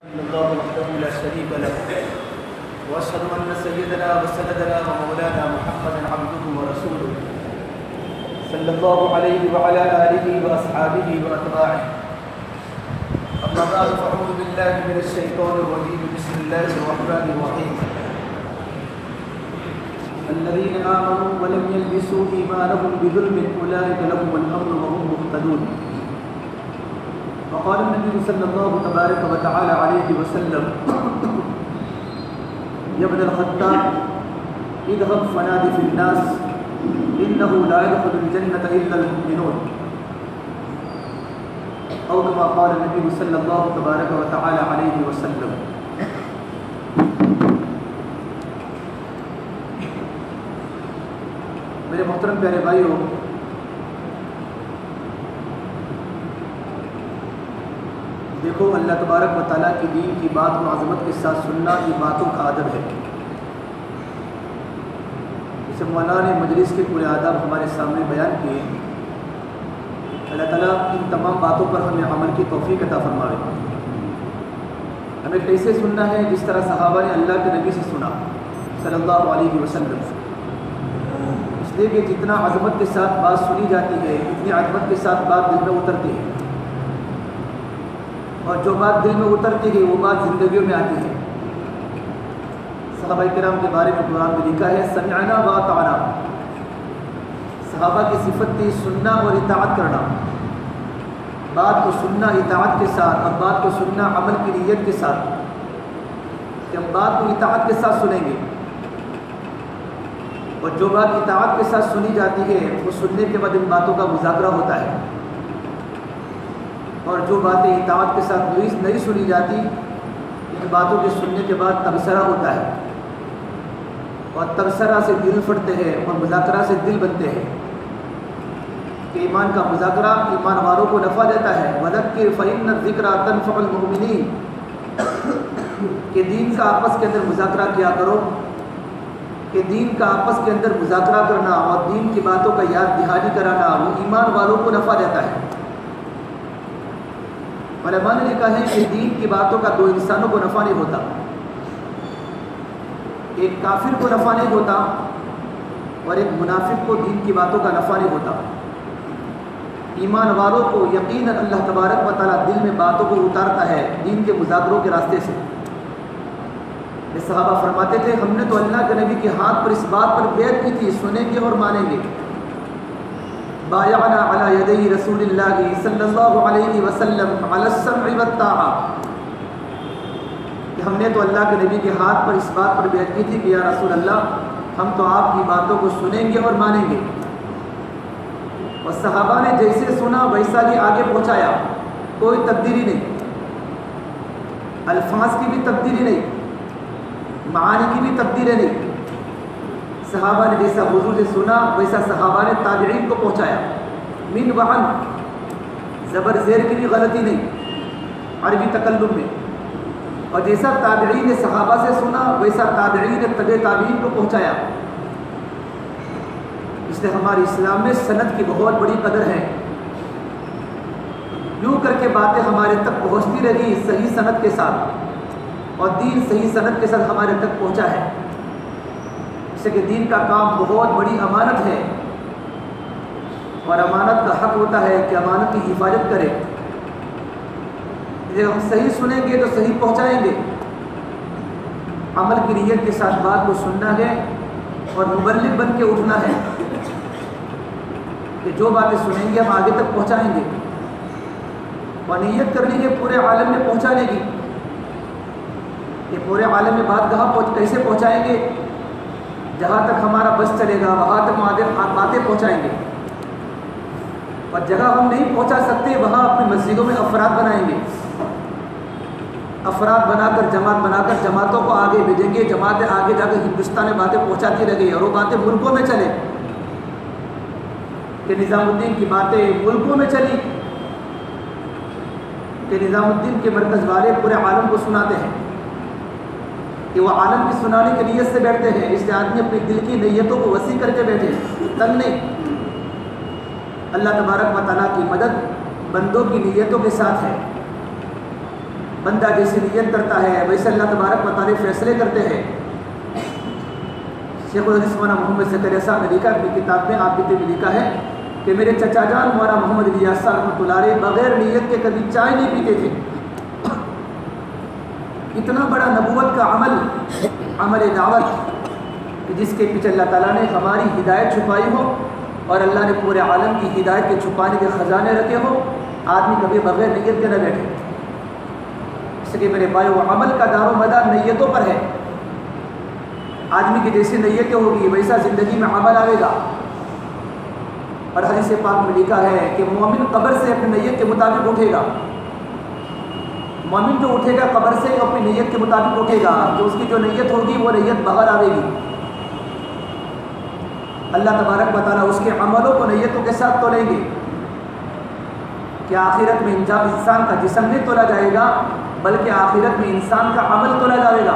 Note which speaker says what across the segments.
Speaker 1: إلا الله وحده لا شريك له واشهد ان سيدنا وسندنا ومولانا محمدا عبده ورسوله صلى الله عليه وعلى اله واصحابه واتباعه اما بعد فاعوذ بالله من الشيطان الرجيم. بسم الله الرحمن الرحيم. الذين امنوا ولم يلبسوا ايمانهم بظلم اولئك لهم الامن وهم مهتدون. وقال النبي صلى الله تبارك وتعالى عليه وسلم يا ابن الخطاب اذهب فنادي في الناس إنه لا يدخل الجنة إلا المؤمنون. أو كما قال النبي صلى الله تبارك وتعالى عليه وسلم. میرے محترم پیارے بھائیوں دیکھو، اللہ تبارک و تعالیٰ کی دین کی بات و عظمت کے ساتھ سننا یہ باتوں کا ادب ہے۔ جسے مولانا نے مجلس کے پورے آداب ہمارے سامنے بیان کیے اللہ تعالیٰ ان تمام باتوں پر ہمیں عمل کی توفیق عطا فرمائے ہمیں کیسے سننا ہے؟ جس طرح صحابہ نے اللہ کے نبی سے سنا، صلی اللہ علیہ وسلم۔ اس لیے کہ جتنا عظمت کے ساتھ بات سنی جاتی ہے، اتنی عظمت کے ساتھ بات دل میں اترتی ہے۔ اور جو بات دل میں اترتی ہے وہ بات زندگیوں میں آتی ہے۔ صحابہ کرام کے بارے میں قرآن میں لکھا ہے، سمعنا و تعنا صحابہ کی صفت تھی سننا اور اطاعت کرنا۔ بات کو سننا اطاعت کے ساتھ اور بات کو سننا عمل کی نیت کے ساتھ۔ کہ ہم بات کو اطاعت کے ساتھ سنیں گے۔ اور جو بات اطاعت کے ساتھ سنی جاتی ہے، وہ سننے کے بعد ان باتوں کا مذاکرہ ہوتا ہے۔ اور جو باتیں اطاعت کے ساتھ نہیں سنی جاتی، ان باتوں کے سننے کے بعد تبصرہ ہوتا ہے۔ اور تبصرہ سے دل پھٹتے ہیں اور مذاکرہ سے دل بنتے ہیں۔ کہ ایمان کا مذاکرہ ایمان والوں کو نفع دیتا ہے۔ مدد کے فعین ذکر تنفق المؤمنین کہ دین کا آپس کے اندر مذاکرہ کیا کرو۔ کہ دین کا آپس کے اندر مذاکرہ کرنا اور دین کی باتوں کا یاد دہانی کرانا، وہ ایمان والوں کو نفع دیتا ہے۔ علماء نے لکھا ہے کہ دین کی باتوں کا دو انسانوں کو نفع نہیں ہوتا۔ ایک کافر کو نفع نہیں ہوتا اور ایک منافق کو دین کی باتوں کا نفع نہیں ہوتا۔ ایمان والوں کو یقیناً اللہ تبارک و تعالیٰ دل میں باتوں کو اتارتا ہے دین کے مذاکروں کے راستے سے۔ یہ صحابہ فرماتے تھے، ہم نے تو اللہ کے نبی کے ہاتھ پر اس بات پر بیعت کی تھی، سنیں گے اور مانیں گے۔ بایعنا علی یدی رسول اللہ صلی اللہ علیہ وسلم علی السمع والطاعہ کہ ہم نے تو اللہ کے نبی کے ہاتھ پر اس بات پر بیعت کی تھی کہ یا رسول اللہ، ہم تو آپ کی باتوں کو سنیں گے اور مانیں گے۔ اور صحابہ نے جیسے سنا، ویسا ہی آگے پہنچایا۔ کوئی تبدیلی نہیں۔ الفاظ کی بھی تبدیلی نہیں۔ معانی کی بھی تبدیلی نہیں۔ صحابہ نے جیسا حضور سے سنا، ویسا صحابہ نے تابعین کو پہنچایا۔ من وحن زبر زیر کی بھی غلطی نہیں، عربی تکلم میں۔ اور جیسا تابعین نے صحابہ سے سنا، ویسا تابعین نے طب تابعین کو پہنچایا۔ اس لیے ہمارے اسلام میں صنعت کی بہت بڑی قدر ہے۔ یوں کر کے باتیں ہمارے تک پہنچتی رہی صحیح صنعت کے ساتھ۔ اور دین صحیح صنعت کے ساتھ ہمارے تک پہنچا ہے۔ جیسے کہ دین کا کام بہت بڑی امانت ہے۔ اور امانت کا حق ہوتا ہے کہ امانت کی حفاظت کرے۔ جب ہم صحیح سنیں گے تو صحیح پہنچائیں گے۔ عمل کی نیت کے ساتھ بات کو سننا ہے اور مبلغ بن کے اٹھنا ہے کہ جو باتیں سنیں گے ہم آگے تک پہنچائیں گے۔ اور نیت کرنی ہے پورے عالم میں پہنچانے کی۔ کہ پورے عالم میں بات کہاں پہنچ کیسے پہنچائیں گے؟ جہاں تک ہمارا بس چلے گا، وہاں تک ہم باتیں پہنچائیں گے۔ اور جگہ ہم نہیں پہنچا سکتے، وہاں اپنی مسجدوں میں افراد بنائیں گے۔ افراد بنا کر، جماعت بنا کر جماعتوں کو آگے بھیجیں گے۔ جماعتیں آگے جا کے ہندوستان میں باتیں پہنچاتی رہے اور وہ باتیں ملکوں میں چلے کہ نظام الدین کی باتیں ملکوں میں چلی کہ نظام الدین کے مرکز والے پورے عالم کو سناتے ہیں۔ کہ وہ عالم کی سنانے کی نیت سے بیٹھتے ہیں، اس لیے آدمی اپنی دل کی نیتوں کو وسیع کر کے بیٹھے۔ تنگ نہیں۔ اللہ تبارک و تعالیٰ کی مدد بندوں کی نیتوں کے ساتھ ہے۔ بندہ جیسی نیت کرتا ہے، ویسے اللہ تبارک مطالع فیصلے کرتے ہیں۔ شیخ الحدیث مولانا محمد سکر صاحب نے لکھا، اپنی کتاب میں آپ کی لکھا ہے کہ میرے چچا جان مولانا محمد الیاس صاحب رحمۃ اللہ علیہ بغیر نیت کے کبھی چائے نہیں پیتے تھے۔ اتنا بڑا نبوت کا عمل عمل دعوت کہ جس کے پیچھے اللہ تعالیٰ نے ہماری ہدایت چھپائی ہو اور اللہ نے پورے عالم کی ہدایت کے چھپانے کے خزانے رکھے ہو، آدمی کبھی بغیر نیت کے نہ بیٹھے۔ اس لیے میرے بھائی وہ عمل کا دار و مدار نیتوں پر ہے۔ آدمی کی جیسی نیتیں ہوگی، ویسا زندگی میں عمل آئے گا۔ اور حدیث پاک میں لکھا ہے کہ مومن قبر سے اپنی نیت کے مطابق اٹھے گا۔ مومن جو اٹھے گا قبر سے اپنی نیت کے مطابق اٹھے گا تو اس کی جو نیت ہوگی وہ نیت باہر آئے گی۔ اللہ تبارک بتانا اس کے عملوں کو نیتوں کے ساتھ تولیں گے۔ کہ آخرت میں انسان کا جسم نہیں تولا جائے گا، بلکہ آخرت میں انسان کا عمل تولا جائے گا۔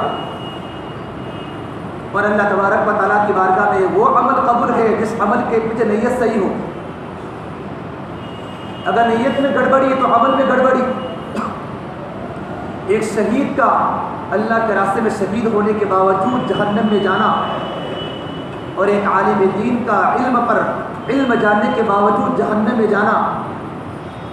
Speaker 1: اور اللہ تبارک و تعالیٰ کی بارگاہ میں وہ عمل قبول ہے جس عمل کے پیچھے نیت صحیح ہو۔ اگر نیت میں گڑبڑی ہے تو عمل میں گڑبڑی۔ ایک شہید کا اللہ کے راستے میں شہید ہونے کے باوجود جہنم میں جانا اور ایک عالم دین کا علم پر علم جاننے کے باوجود جہنم میں جانا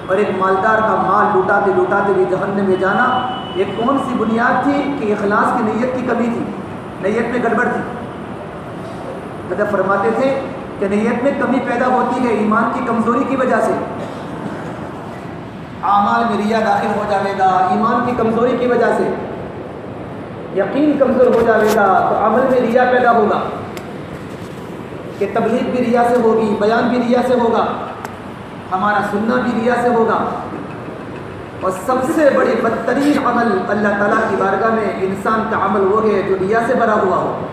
Speaker 1: اور ایک مالدار کا مال لوٹاتے لوٹاتے بھی جہنم میں جانا، یہ کون سی بنیاد تھی کہ اخلاص کی نیت کی کمی تھی؟ نیت میں گڑبڑ تھی۔ مطلب فرماتے تھے کہ نیت میں کمی پیدا ہوتی ہے ایمان کی کمزوری کی وجہ سے۔ اعمال میں ریا داخل ہو جائے گا، ایمان کی کمزوری کی وجہ سے، یقین کمزور ہو جائے گا، تو عمل میں ریا پیدا ہوگا۔ کہ تبلیغ بھی ریا سے ہوگی، بیان بھی ریا سے ہوگا، ہمارا سننا بھی ریا سے ہوگا۔ اور سب سے بڑی بدترین عمل اللہ تعالیٰ کی بارگاہ میں انسان کا عمل وہ ہے جو ریا سے بھرا ہوا ہو۔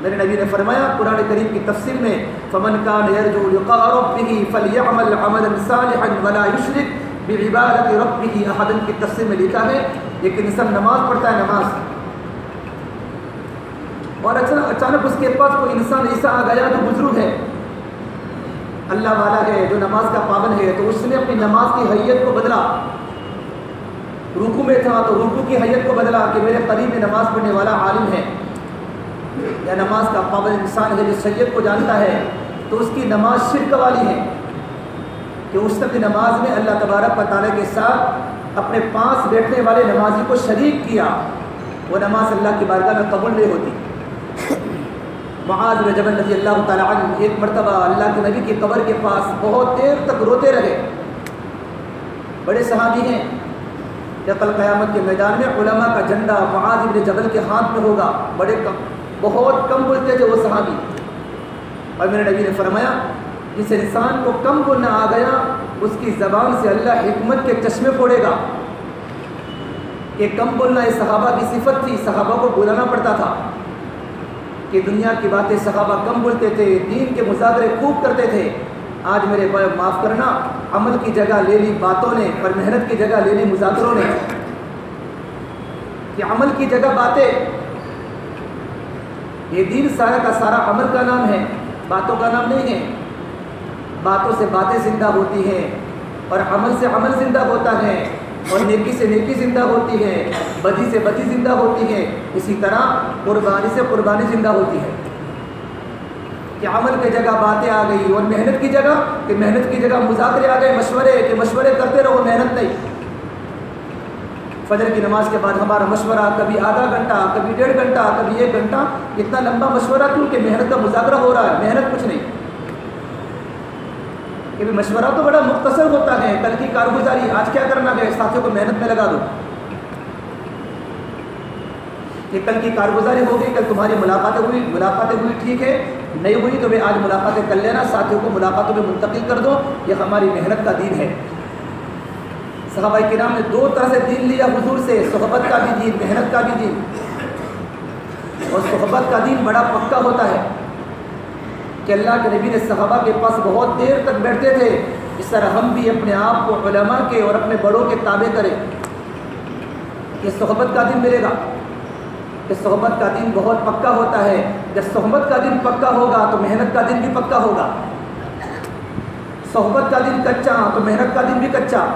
Speaker 1: میرے نبی نے فرمایا، قرآن کریم کی تفصیل میں، فمن کان یرجو لقاء ربه فليعمل عملا صالحا ولا بعبادت ربه کی تفصیل میں لکھا ہے، ایک انسان نماز پڑھتا ہے، نماز۔ اور اچھا، اچانک اس کے پاس کوئی انسان ایسا آ گیا جو بزرگ ہے۔ اللہ والا ہے، جو نماز کا پابند ہے، تو اس نے اپنی نماز کی حیت کو بدلا۔ رکو میں تھا، تو رکو کی حیت کو بدلا کہ میرے قریب میں نماز پڑھنے والا عالم ہے۔ یا نماز کا پابند انسان ہے جو سید کو جانتا ہے، تو اس کی نماز شرک والی ہے۔ کہ اس کی نماز میں اللہ تبارک و تعالیٰ کے ساتھ اپنے پاس بیٹھنے والے نمازی کو شریک کیا، وہ نماز اللہ کی بارگاہ میں قبول نہیں ہوتی۔ معاذ بن جبل رضی اللہ تعالیٰ عنہ ایک مرتبہ اللہ کے نبی کی قبر کے پاس بہت دیر تک روتے رہے۔ بڑے صحابی ہیں۔ کہ قیامت کے میدان میں علماء کا جھنڈا معاذ بن جبل کے ہاتھ میں ہوگا۔ بڑے بہت کم بولتے تھے وہ صحابی۔ اور میرے نبی نے فرمایا، جس انسان کو کم بولنا آ گیا، اس کی زبان سے اللہ حکمت کے چشمے پھوڑے گا۔ کہ کم بولنا یہ صحابہ کی صفت تھی، صحابہ کو بلانا پڑتا تھا۔ کہ دنیا کی باتیں صحابہ کم بولتے تھے، دین کے مذاکرے خوب کرتے تھے۔ آج میرے بھائی، معاف کرنا، عمل کی جگہ لے لی باتوں نے اور محنت کی جگہ لے لی مذاکروں نے۔ کہ عمل کی جگہ باتیں یہ دین سارا کا سارا عمل کا نام ہے، باتوں کا نام نہیں ہے۔ باتوں سے باتیں زندہ ہوتی ہیں اور عمل سے عمل زندہ ہوتا ہے اور نیکی سے نیکی زندہ ہوتی ہے، بدی سے بدی زندہ ہوتی ہے۔ اسی طرح قربانی سے قربانی زندہ ہوتی ہے۔ کہ عمل کی جگہ باتیں آ گئی اور محنت کی جگہ، کہ محنت کی جگہ مذاکرے آ گئے، مشورے، کہ مشورے کرتے رہو، محنت نہیں۔ فجر کی نماز کے بعد ہمارا مشورہ، کبھی آدھا گھنٹہ، کبھی ڈیڑھ گھنٹہ، کبھی ایک گھنٹہ، اتنا لمبا مشورہ کیوں کہ محنت کا مذاکرہ ہو رہا ہے، محنت کچھ نہیں۔ کہ مشورہ تو بڑا مختصر ہوتا ہے، کل کی کارگزاری آج کیا کرنا ہے؟ ساتھیوں کو محنت میں لگا دو۔ کہ کل کی کارگزاری ہو گئی کل تمہاری ملاقاتیں ہوئی ملاقاتیں ہوئی، ٹھیک ہے۔ نہیں ہوئی تو میں آج ملاقاتیں کر لینا، ساتھیوں کو ملاقاتوں میں منتقل کر دو۔ یہ ہماری محنت کا دین ہے۔ صحابہ کرام نے دو طرح سے دین لیا، حضور سے صحبت کا بھی دین، محنت کا بھی دین۔ اور صحبت کا دین بڑا پکا ہوتا ہے کہ اللہ کے نبی نے صحابہ کے پاس بہت دیر تک بیٹھتے تھے۔ اس طرح ہم بھی اپنے آپ کو علماء کے اور اپنے بڑوں کے تابع کریں۔ یہ صحبت کا دن ملے گا، کہ صحبت کا دن بہت پکا ہوتا ہے۔ جب صحبت کا دن پکا ہوگا تو محنت کا دن بھی پکا ہوگا۔ صحبت کا دن کچا تو محنت کا دن بھی کچا۔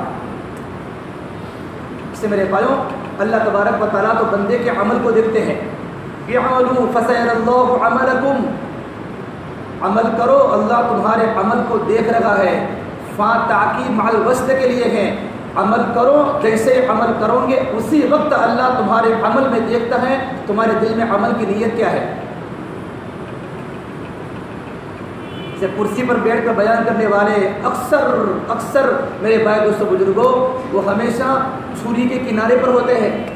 Speaker 1: سے میرے بھائیوں، اللہ تبارک و تعالیٰ تو بندے کے عمل کو دیکھتے ہیں۔ اعملوا فسیر اللہ عملکم۔ عمل کرو، اللہ تمہارے عمل کو دیکھ رہا ہے۔ فا تاکید مال وسط کے لیے ہے۔ عمل کرو، جیسے عمل کرو گے، اسی وقت اللہ تمہارے عمل میں دیکھتا ہے تمہارے دل میں عمل کی نیت کیا ہے۔ سے کرسی پر بیٹھ کر بیان کرنے والے اکثر اکثر میرے بھائی دوستوں بزرگوں وہ ہمیشہ چھری کے کنارے پر ہوتے ہیں۔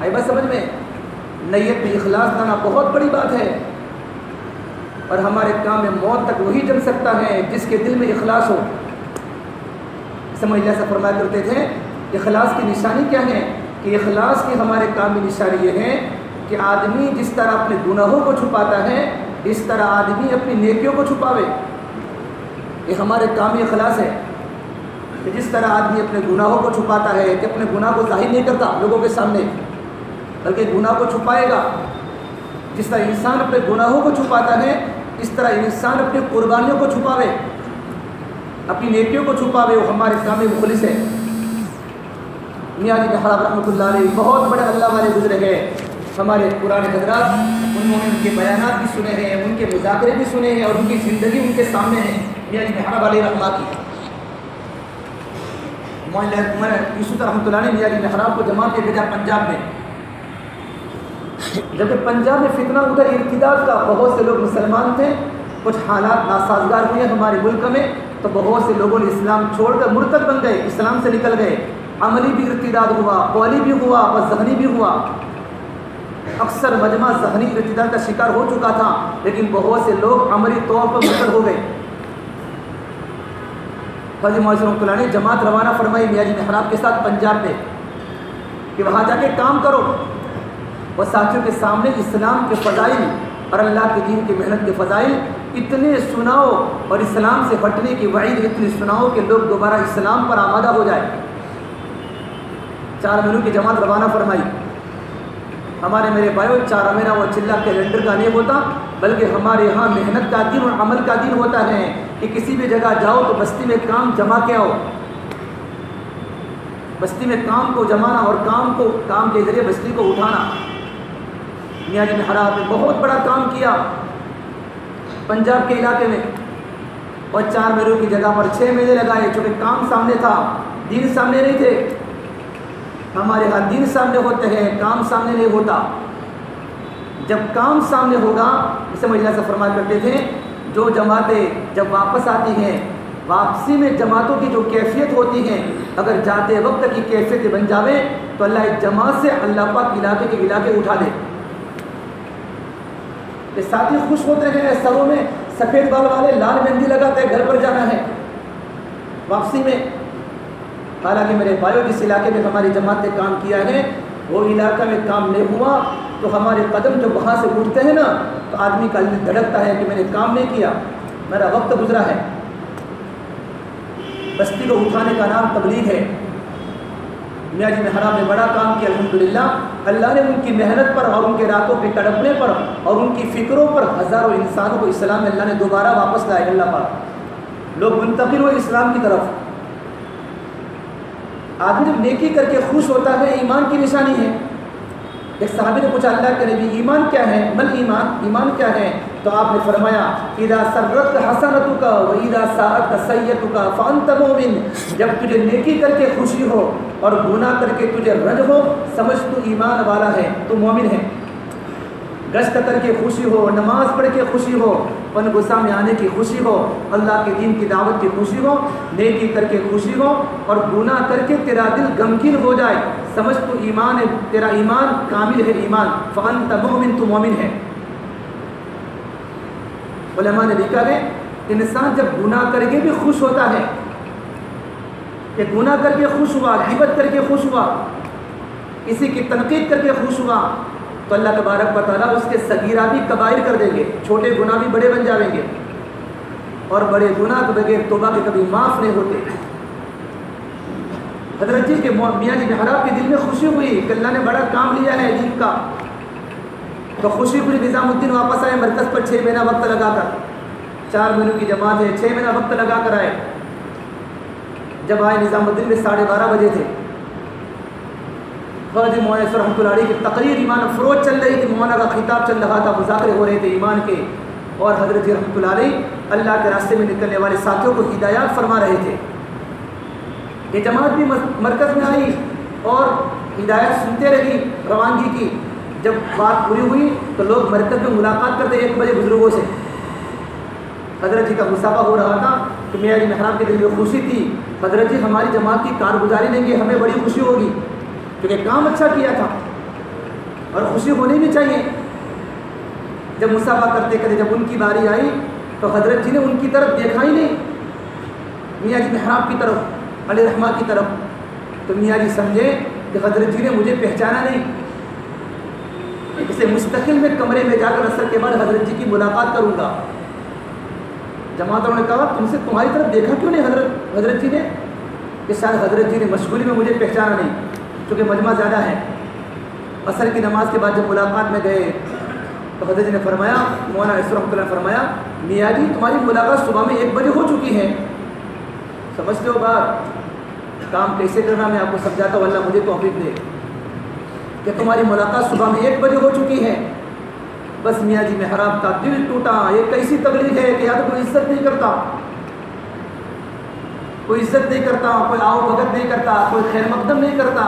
Speaker 1: آئی بات سمجھ میں؟ نیت میں اخلاص لانا بہت بڑی بات ہے۔ اور ہمارے کام میں موت تک وہی جم سکتا ہے جس کے دل میں اخلاص ہو۔ سمجھ جیسا فرمایا کرتے تھے، اخلاص کی نشانی کیا ہے؟ کہ اخلاص کی ہمارے کام میں نشانی یہ ہے کہ آدمی جس طرح اپنے گناہوں کو چھپاتا ہے، اس طرح آدمی اپنی نیکیوں کو چھپاوے۔ یہ ہمارے کام اخلاص ہے۔ کہ جس طرح آدمی اپنے گناہوں کو چھپاتا ہے، کہ اپنے گناہ کو ظاہر نہیں کرتا لوگوں کے سامنے، بلکہ گناہ کو چھپائے گا۔ جس طرح انسان اپنے گناہوں کو چھپاتا ہے، اس طرح انسان اپنی قربانیوں کو چھپاوے، اپنی نیکیوں کو چھپاوے۔ وہ ہمارے کام مخلص ہے۔ میاں جی بحراب رحمۃ اللہ علیہ، بہت بڑے اللہ والے گزرے گئے ہمارے پرانے حضرات انہوں نے ان کے بیانات بھی سنے ہیں، ان کے مذاکرے بھی سنے ہیں اور ان کی زندگی ان کے سامنے ہے۔ میاں جی بحراب علیہ رحمٰ کی۔ یوسف رحمۃ اللہ علیہ میاں جی کو جماعت کے بھیجا پنجاب میں۔ جبکہ پنجاب میں فتنہ ادھر ارتداد کا بہت سے لوگ مسلمان تھے، کچھ حالات ناسازگار ہوئے ہمارے ملک میں، تو بہت سے لوگوں نے اسلام چھوڑ کر مرتد بن گئے، اسلام سے نکل گئے۔ عملی بھی ارتداد ہوا قولی بھی ہوا، اور ذہنی بھی ہوا۔ اکثر مجمع ذہنی ارتداد کا شکار ہو چکا تھا، لیکن بہت سے لوگ عملی طور پر مرتد ہو گئے۔ فضی رحمۃ اللہ نے جماعت روانہ فرمائی میاں جی محراب کے ساتھ پنجاب میں کہ وہاں جا کے کام کرو۔ اور ساتھیوں کے سامنے اسلام کے فضائل اور اللہ کے دین کی محنت کے فضائل اتنے سناؤ اور اسلام سے ہٹنے کی وعید اتنی سناؤ کہ لوگ دوبارہ اسلام پر آمادہ ہو جائے چار مہینوں کی جماعت روانہ فرمائی، ہمارے میرے بھائیو، چار مہینہ وہ چلہ کیلنڈر کا نہیں ہوتا، بلکہ ہمارے یہاں محنت کا دن اور عمل کا دن ہوتا ہے۔ کہ کسی بھی جگہ جاؤ تو بستی میں کام جمع کے آؤ بستی میں کام کو جمانا اور کام کو، کام کے ذریعے بستی کو اٹھانا۔ میاں جی محراب نے بہت بڑا کام کیا۔ پنجاب کے علاقے میں۔ اور چار مہینوں کی جگہ پر چھ مہینے لگائے چونکہ کام سامنے تھا۔ دین سامنے نہیں تھے۔ ہمارے ہاں دین سامنے ہوتے ہیں، کام سامنے نہیں ہوتا۔ جب کام سامنے ہوگا، اسے مجھے سے فرما کرتے تھے جو جماعتیں جب واپس آتی ہیں، واپسی میں جماعتوں کی جو کیفیت ہوتی ہیں، اگر جاتے وقت کی کیفیت بن جاوے، تو اللہ ایک جماعت سے اللہ پاک علاقے کے علاقے اٹھا دے کہ ساتھی خوش ہوتے ہیں سروں میں، سفید بال والے لال مہندی لگاتے ہیں گھر پر جانا ہے۔ واپسی میں، حالانکہ میرے بھائیوں، جس علاقے میں ہماری جماعت نے کام کیا ہے، وہ علاقہ میں کام نہیں ہوا، تو ہمارے قدم جو وہاں سے اٹھتے ہیں نا تو آدمی کا دھڑکتا ہے کہ میں نے کام نہیں کیا، میرا وقت گزرا ہے۔ بستی کو اٹھانے کا نام تبلیغ ہے۔ میاں جی محرام نے بڑا کام کیا، الحمدللہ۔ اللہ نے ان کی محنت پر اور ان کے راتوں پہ تڑپنے پر اور ان کی فکروں پر ہزاروں انسانوں کو اسلام میں اللہ نے دوبارہ واپس لائے اللہ پر لوگ منتقل ہوئے اسلام کی طرف۔ آدمی جب نیکی کر کے خوش ہوتا ہے، ایمان کی نشانی ہے۔ ایک صحابی نے پوچھا، اللہ کے نبی ایمان کیا ہے؟ مل ایمان؟ ایمان کیا ہے؟ تو آپ نے فرمایا ادا سرت حسنت کا و ادا سعت کا سید کا فان مومن. جب تجھے نیکی کر کے خوشی ہو اور گناہ کر کے تجھے رنج ہو، سمجھ تو ایمان والا ہے، تو مومن ہے۔ گشت کر کے خوشی ہو، نماز پڑھ کے خوشی ہو، پن غصہ میں آنے کی خوشی ہو، اللہ کے دین کی دعوت کی خوشی ہو، نیکی کر کے خوشی ہو اور گناہ کر کے تیرا دل غمگین ہو جائے۔ سمجھ تو ایمان ہے، تیرا ایمان کامل ہے، ایمان۔ فن تمومن تو مومن ہے۔ علماء نے لکھا ہے، انسان جب گناہ کر کے بھی خوش ہوتا ہے، کہ گناہ کر کے خوش ہوا، غیبت کر کے خوش ہوا کسی کی تنقید کر کے خوش ہوا تو اللہ تبارک و تعالیٰ اس کے صغیرہ بھی قبائر کر دیں گے، چھوٹے گناہ بھی بڑے بن جائیں گے۔ اور بڑے گناہ کے بغیر توبہ کے کبھی معاف نہیں ہوتے۔ حضرت جی کے میاں جی محراب کے دل میں خوشی ہوئی کہ اللہ نے بڑا کام لیا ہے دین کا۔ تو خوشی خوشی نظام الدین واپس آئے، مرکز پر چھ مہینہ وقت لگا کر۔ چار مہینوں کی جماعت ہے، چھ مہینہ وقت لگا کر آئے۔ جب آئے نظام الدین میں ساڑھے بارہ بجے تھے۔ حضرت مولانا رحمۃ اللہ علیہ کی تقریر ایمان فروغ چل رہی تھی، مولانا کا خطاب چل رہا تھا، مذاکرے ہو رہے تھے ایمان کے۔ اور حضرت جی رحمۃ اللہ علیہ اللہ کے راستے میں نکلنے والے ساتھیوں کو ہدایات فرما رہے تھے۔ یہ جماعت بھی مرکز میں آئی اور ہدایت سنتے رہی روانگی کی۔ جب بات پوری ہوئی تو لوگ مرکز میں ملاقات کرتے ایک بجے بزرگوں سے۔ حضرت جی کا مسافہ ہو رہا تھا کہ میرا جی محرام کے دل میں خوشی تھی۔ حضرت جی ہماری جماعت کی کارگزاری لیں گے، ہمیں بڑی خوشی ہوگی۔ کیونکہ کام اچھا کیا تھا اور خوشی ہونی بھی چاہیے۔ جب مسافہ کرتے کرتے جب ان کی باری آئی تو حضرت جی نے ان کی طرف دیکھا ہی نہیں۔ میاں جی محراب کی طرف، علی رحمٰ کی طرف۔ تو میاں جی سمجھے کہ حضرت جی نے مجھے پہچانا نہیں۔ اسے مستقل میں کمرے میں جا کر اثر کے بعد حضرت جی کی ملاقات کروں گا۔ جماعتوں نے کہا، تم سے تمہاری طرف دیکھا کیوں نہیں حضرت؟ حضرت جی نے کہ شاید حضرت جی نے مشغولی میں مجھے پہچانا نہیں۔ چونکہ مجمع زیادہ ہے۔ عصر کی نماز کے بعد جب ملاقات میں گئے، تو حضرت جی نے فرمایا، مولانا عصر رحمۃ اللہ نے فرمایا میاں جی تمہاری ملاقات صبح میں ایک بجے ہو چکی ہے۔ سمجھتے ہو بات؟ کام کیسے کرنا میں آپ کو سمجھاتا ہوں، اللہ مجھے توفیق دے۔ کہ تمہاری ملاقات صبح میں ایک بجے ہو چکی ہے۔ بس میاں جی محراب کا دل ٹوٹا ایک ایسی تکلیف ہے کہ یا تو کوئی عزت نہیں کرتا۔ کوئی عزت نہیں کرتا، کوئی آؤ بھگت نہیں کرتا، کوئی خیر مقدم نہیں کرتا۔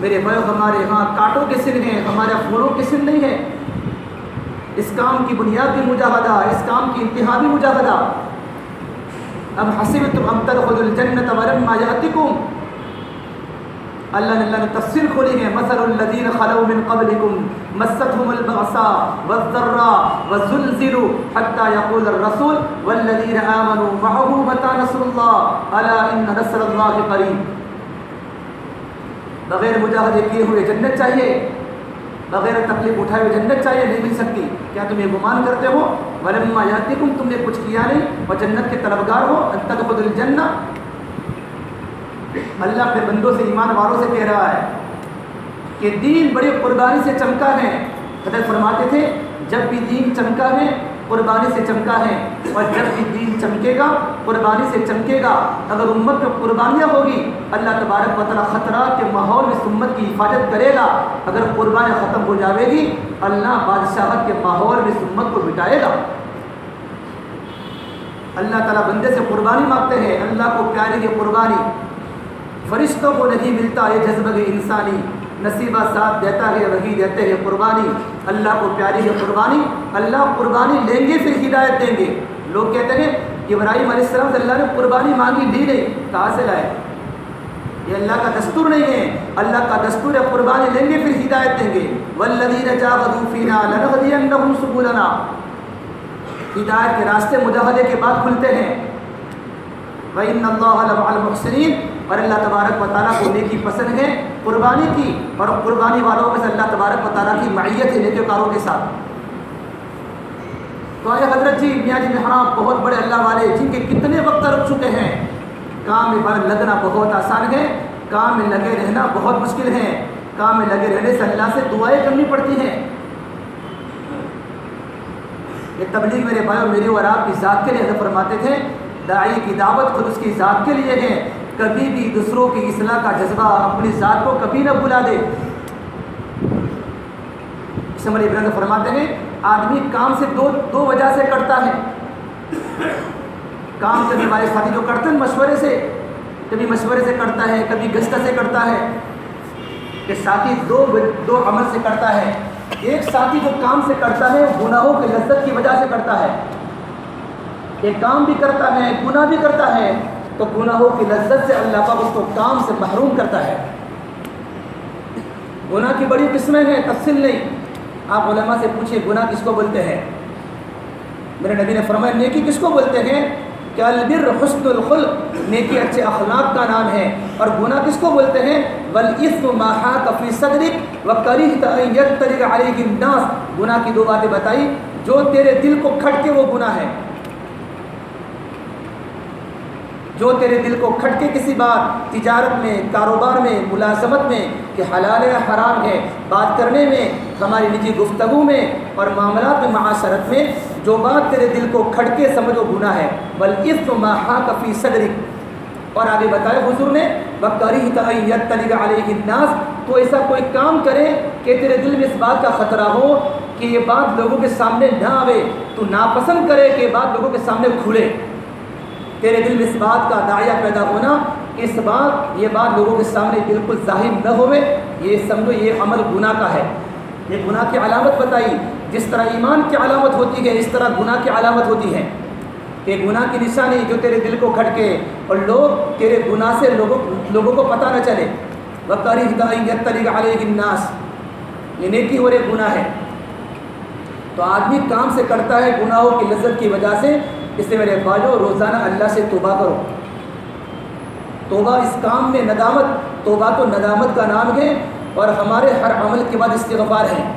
Speaker 1: میرے بھائی ہمارے ہاں کاٹوں کے سن ہیں، ہمارے فونوں کے سن نہیں ہے اس کام کی بنیاد بھی مجاہدہ، اس کام کی انتہا بھی مجاہدہ۔ اب حسب تم اب تر خود الجنت ورما یاتکم اللہ نے اللہ نے تفسیر کھولی ہے، مثل الذین خلو من قبلکم مستهم البعصاء والضراء والزلزلوا حتى يقول الرسول والذین آمنوا معه متى نصر الله؟ الا ان نصر الله قریب بغیر مجاہدے کیے ہوئے جنت چاہیے، بغیر تکلیف اٹھائے ہوئے جنت چاہیے نہیں مل سکتی۔ کیا تم یہ گمان کرتے ہو؟ ولما یاتکم تم نے کچھ کیا نہیں اور جنت کے طلبگار ہو ان تدخلوا الجنہ اللہ پھر بندوں سے، ایمان والوں سے کہہ رہا ہے کہ دین بڑی قربانی سے چمکا ہے۔ حضرت فرماتے تھے، جب بھی دین چمکا ہے، قربانی سے چمکا ہے۔ اور جب بھی دین چمکے گا، قربانی سے چمکے گا۔ اگر امت میں قربانیاں ہوگی، اللہ تبارک و تعالیٰ خطرات کے ماحول میں امت کی حفاظت کرے گا۔ اگر قربانیاں ختم ہو جاوے گی، اللہ بادشاہت کے ماحول میں امت کو مٹائے گا۔ اللہ تعالیٰ بندے سے قربانی مانگتے ہیں، اللہ کو پیارے کی قربانی۔ فرشتوں کو نہیں ملتا یہ جذبہ انسانی نصیبہ ساتھ دیتا ہے وہی دیتے ہیں، قربانی۔ اللہ کو پیاری ہے قربانی۔ اللہ قربانی لیں گے پھر ہدایت دیں گے۔ لوگ کہتے ہیں کہ ابراہیم علیہ السلام سے اللہ نے قربانی مانگی لی نہیں۔ کہاں سے لائے؟ یہ اللہ کا دستور نہیں ہے۔ اللہ کا دستور ہے قربانی لیں گے پھر ہدایت دیں گے۔ والذین جاہدوا فینا ہدایت کے راستے مجاہدے کے بعد کھلتے ہیں۔ وَإِنَّ اللَّهَ لَمَعَ الْمُحْسِنِينَ۔ اور اللہ تبارک و تعالیٰ کو نیکی پسند ہے، قربانی کی، اور قربانی والوں میں سے اللہ تبارک و تعالیٰ کی معیت ہے نیکی کاروں کے ساتھ۔ تو آئے حضرت جی میاں جی محرام، بہت بڑے اللہ والے، جن کے کتنے وقت رک چکے ہیں، کام میں بڑھ لگنا بہت آسان ہے، کام میں لگے رہنا بہت مشکل ہے۔ کام میں لگے رہنے سے اللہ سے دعائیں کرنی پڑتی ہیں۔ یہ تبلیغ میرے بھائی میری اور آپ کی ذات کے لیے حضرت فرماتے تھے، داعی کی دعوت خود اس کی ذات کے لیے ہے۔ کبھی بھی دوسروں کی اصلاح کا جذبہ اپنی ذات کو کبھی نہ بلا دے۔ اس عمر ابراہیم فرماتے ہیں، آدمی کام سے دو دو وجہ سے کرتا ہے۔ کام کرنے والے ساتھی جو کرتے ہیں مشورے سے۔ کبھی مشورے سے کرتا ہے، کبھی گشت سے کرتا ہے۔ کہ ساتھی دو دو عمل سے کرتا ہے۔ ایک ساتھی جو کام سے کرتا ہے، گناہوں کی لذت کی وجہ سے کرتا ہے۔ ایک کام بھی کرتا ہے، گناہ بھی کرتا ہے۔ تو گناہوں کی لذت سے اللہ پاک اس کو کام سے محروم کرتا ہے۔ گناہ کی بڑی قسمیں ہیں، تفصیل نہیں۔ آپ علماء سے پوچھیں گناہ کس کو بولتے ہیں؟ میرے نبی نے فرمایا، نیکی کس کو بولتے ہیں؟ کہ البر حسن الخلق، نیکی اچھے اخلاق کا نام ہے۔ اور گناہ کس کو بولتے ہیں؟ وَالْإِثْمُ مَا حَاكَ فِي صَدْرِكَ وَكَرِهْتَ أَن يَتَّرِقَ عَلَيْكِ گناہ کی دو باتیں بتائی، جو تیرے دل کو کھٹ کے وہ گناہ ہے۔ جو تیرے دل کو کھٹ کے کسی بات، تجارت میں، کاروبار میں، ملازمت میں کہ حلال ہے حرام ہے، بات کرنے میں، ہماری نجی گفتگو میں اور معاملات میں، معاشرت میں، جو بات تیرے دل کو کھٹ کے سمجھو گناہ ہے۔ بلکہ تو ماہا کفی صدرک۔ اور آگے بتایا حضور نے بکری تلیغ علیہ الناس۔ تو ایسا کوئی کام کرے کہ تیرے دل میں اس بات کا خطرہ ہو کہ یہ بات لوگوں کے سامنے نہ آوے۔ تو ناپسند کرے کہ یہ بات لوگوں کے سامنے کھلے۔ تیرے دل میں اس بات کا دائیا پیدا ہونا کہ اس بات یہ بات لوگوں کے سامنے بالکل ظاہر نہ ہوئے، یہ سمجھو یہ عمل گناہ کا ہے۔ یہ گناہ کی علامت بتائی۔ جس طرح ایمان کی علامت ہوتی ہے، اس طرح گناہ کی علامت ہوتی ہے۔ کہ گناہ کی نشانی جو تیرے دل کو کھٹکے اور لوگ تیرے گناہ سے لوگوں لوگوں کو پتہ نہ چلے۔ بقاری ہدایت علیہ الناس۔ یہ نیکی ہو رہے گناہ ہے۔ تو آدمی کام سے کرتا ہے گناہوں کی لذت کی وجہ سے اس سے میرے باجو روزانہ اللہ سے توبہ کرو۔ توبہ اس کام میں ندامت، توبہ تو ندامت کا نام ہے اور ہمارے ہر عمل کے بعد استغفار ہے۔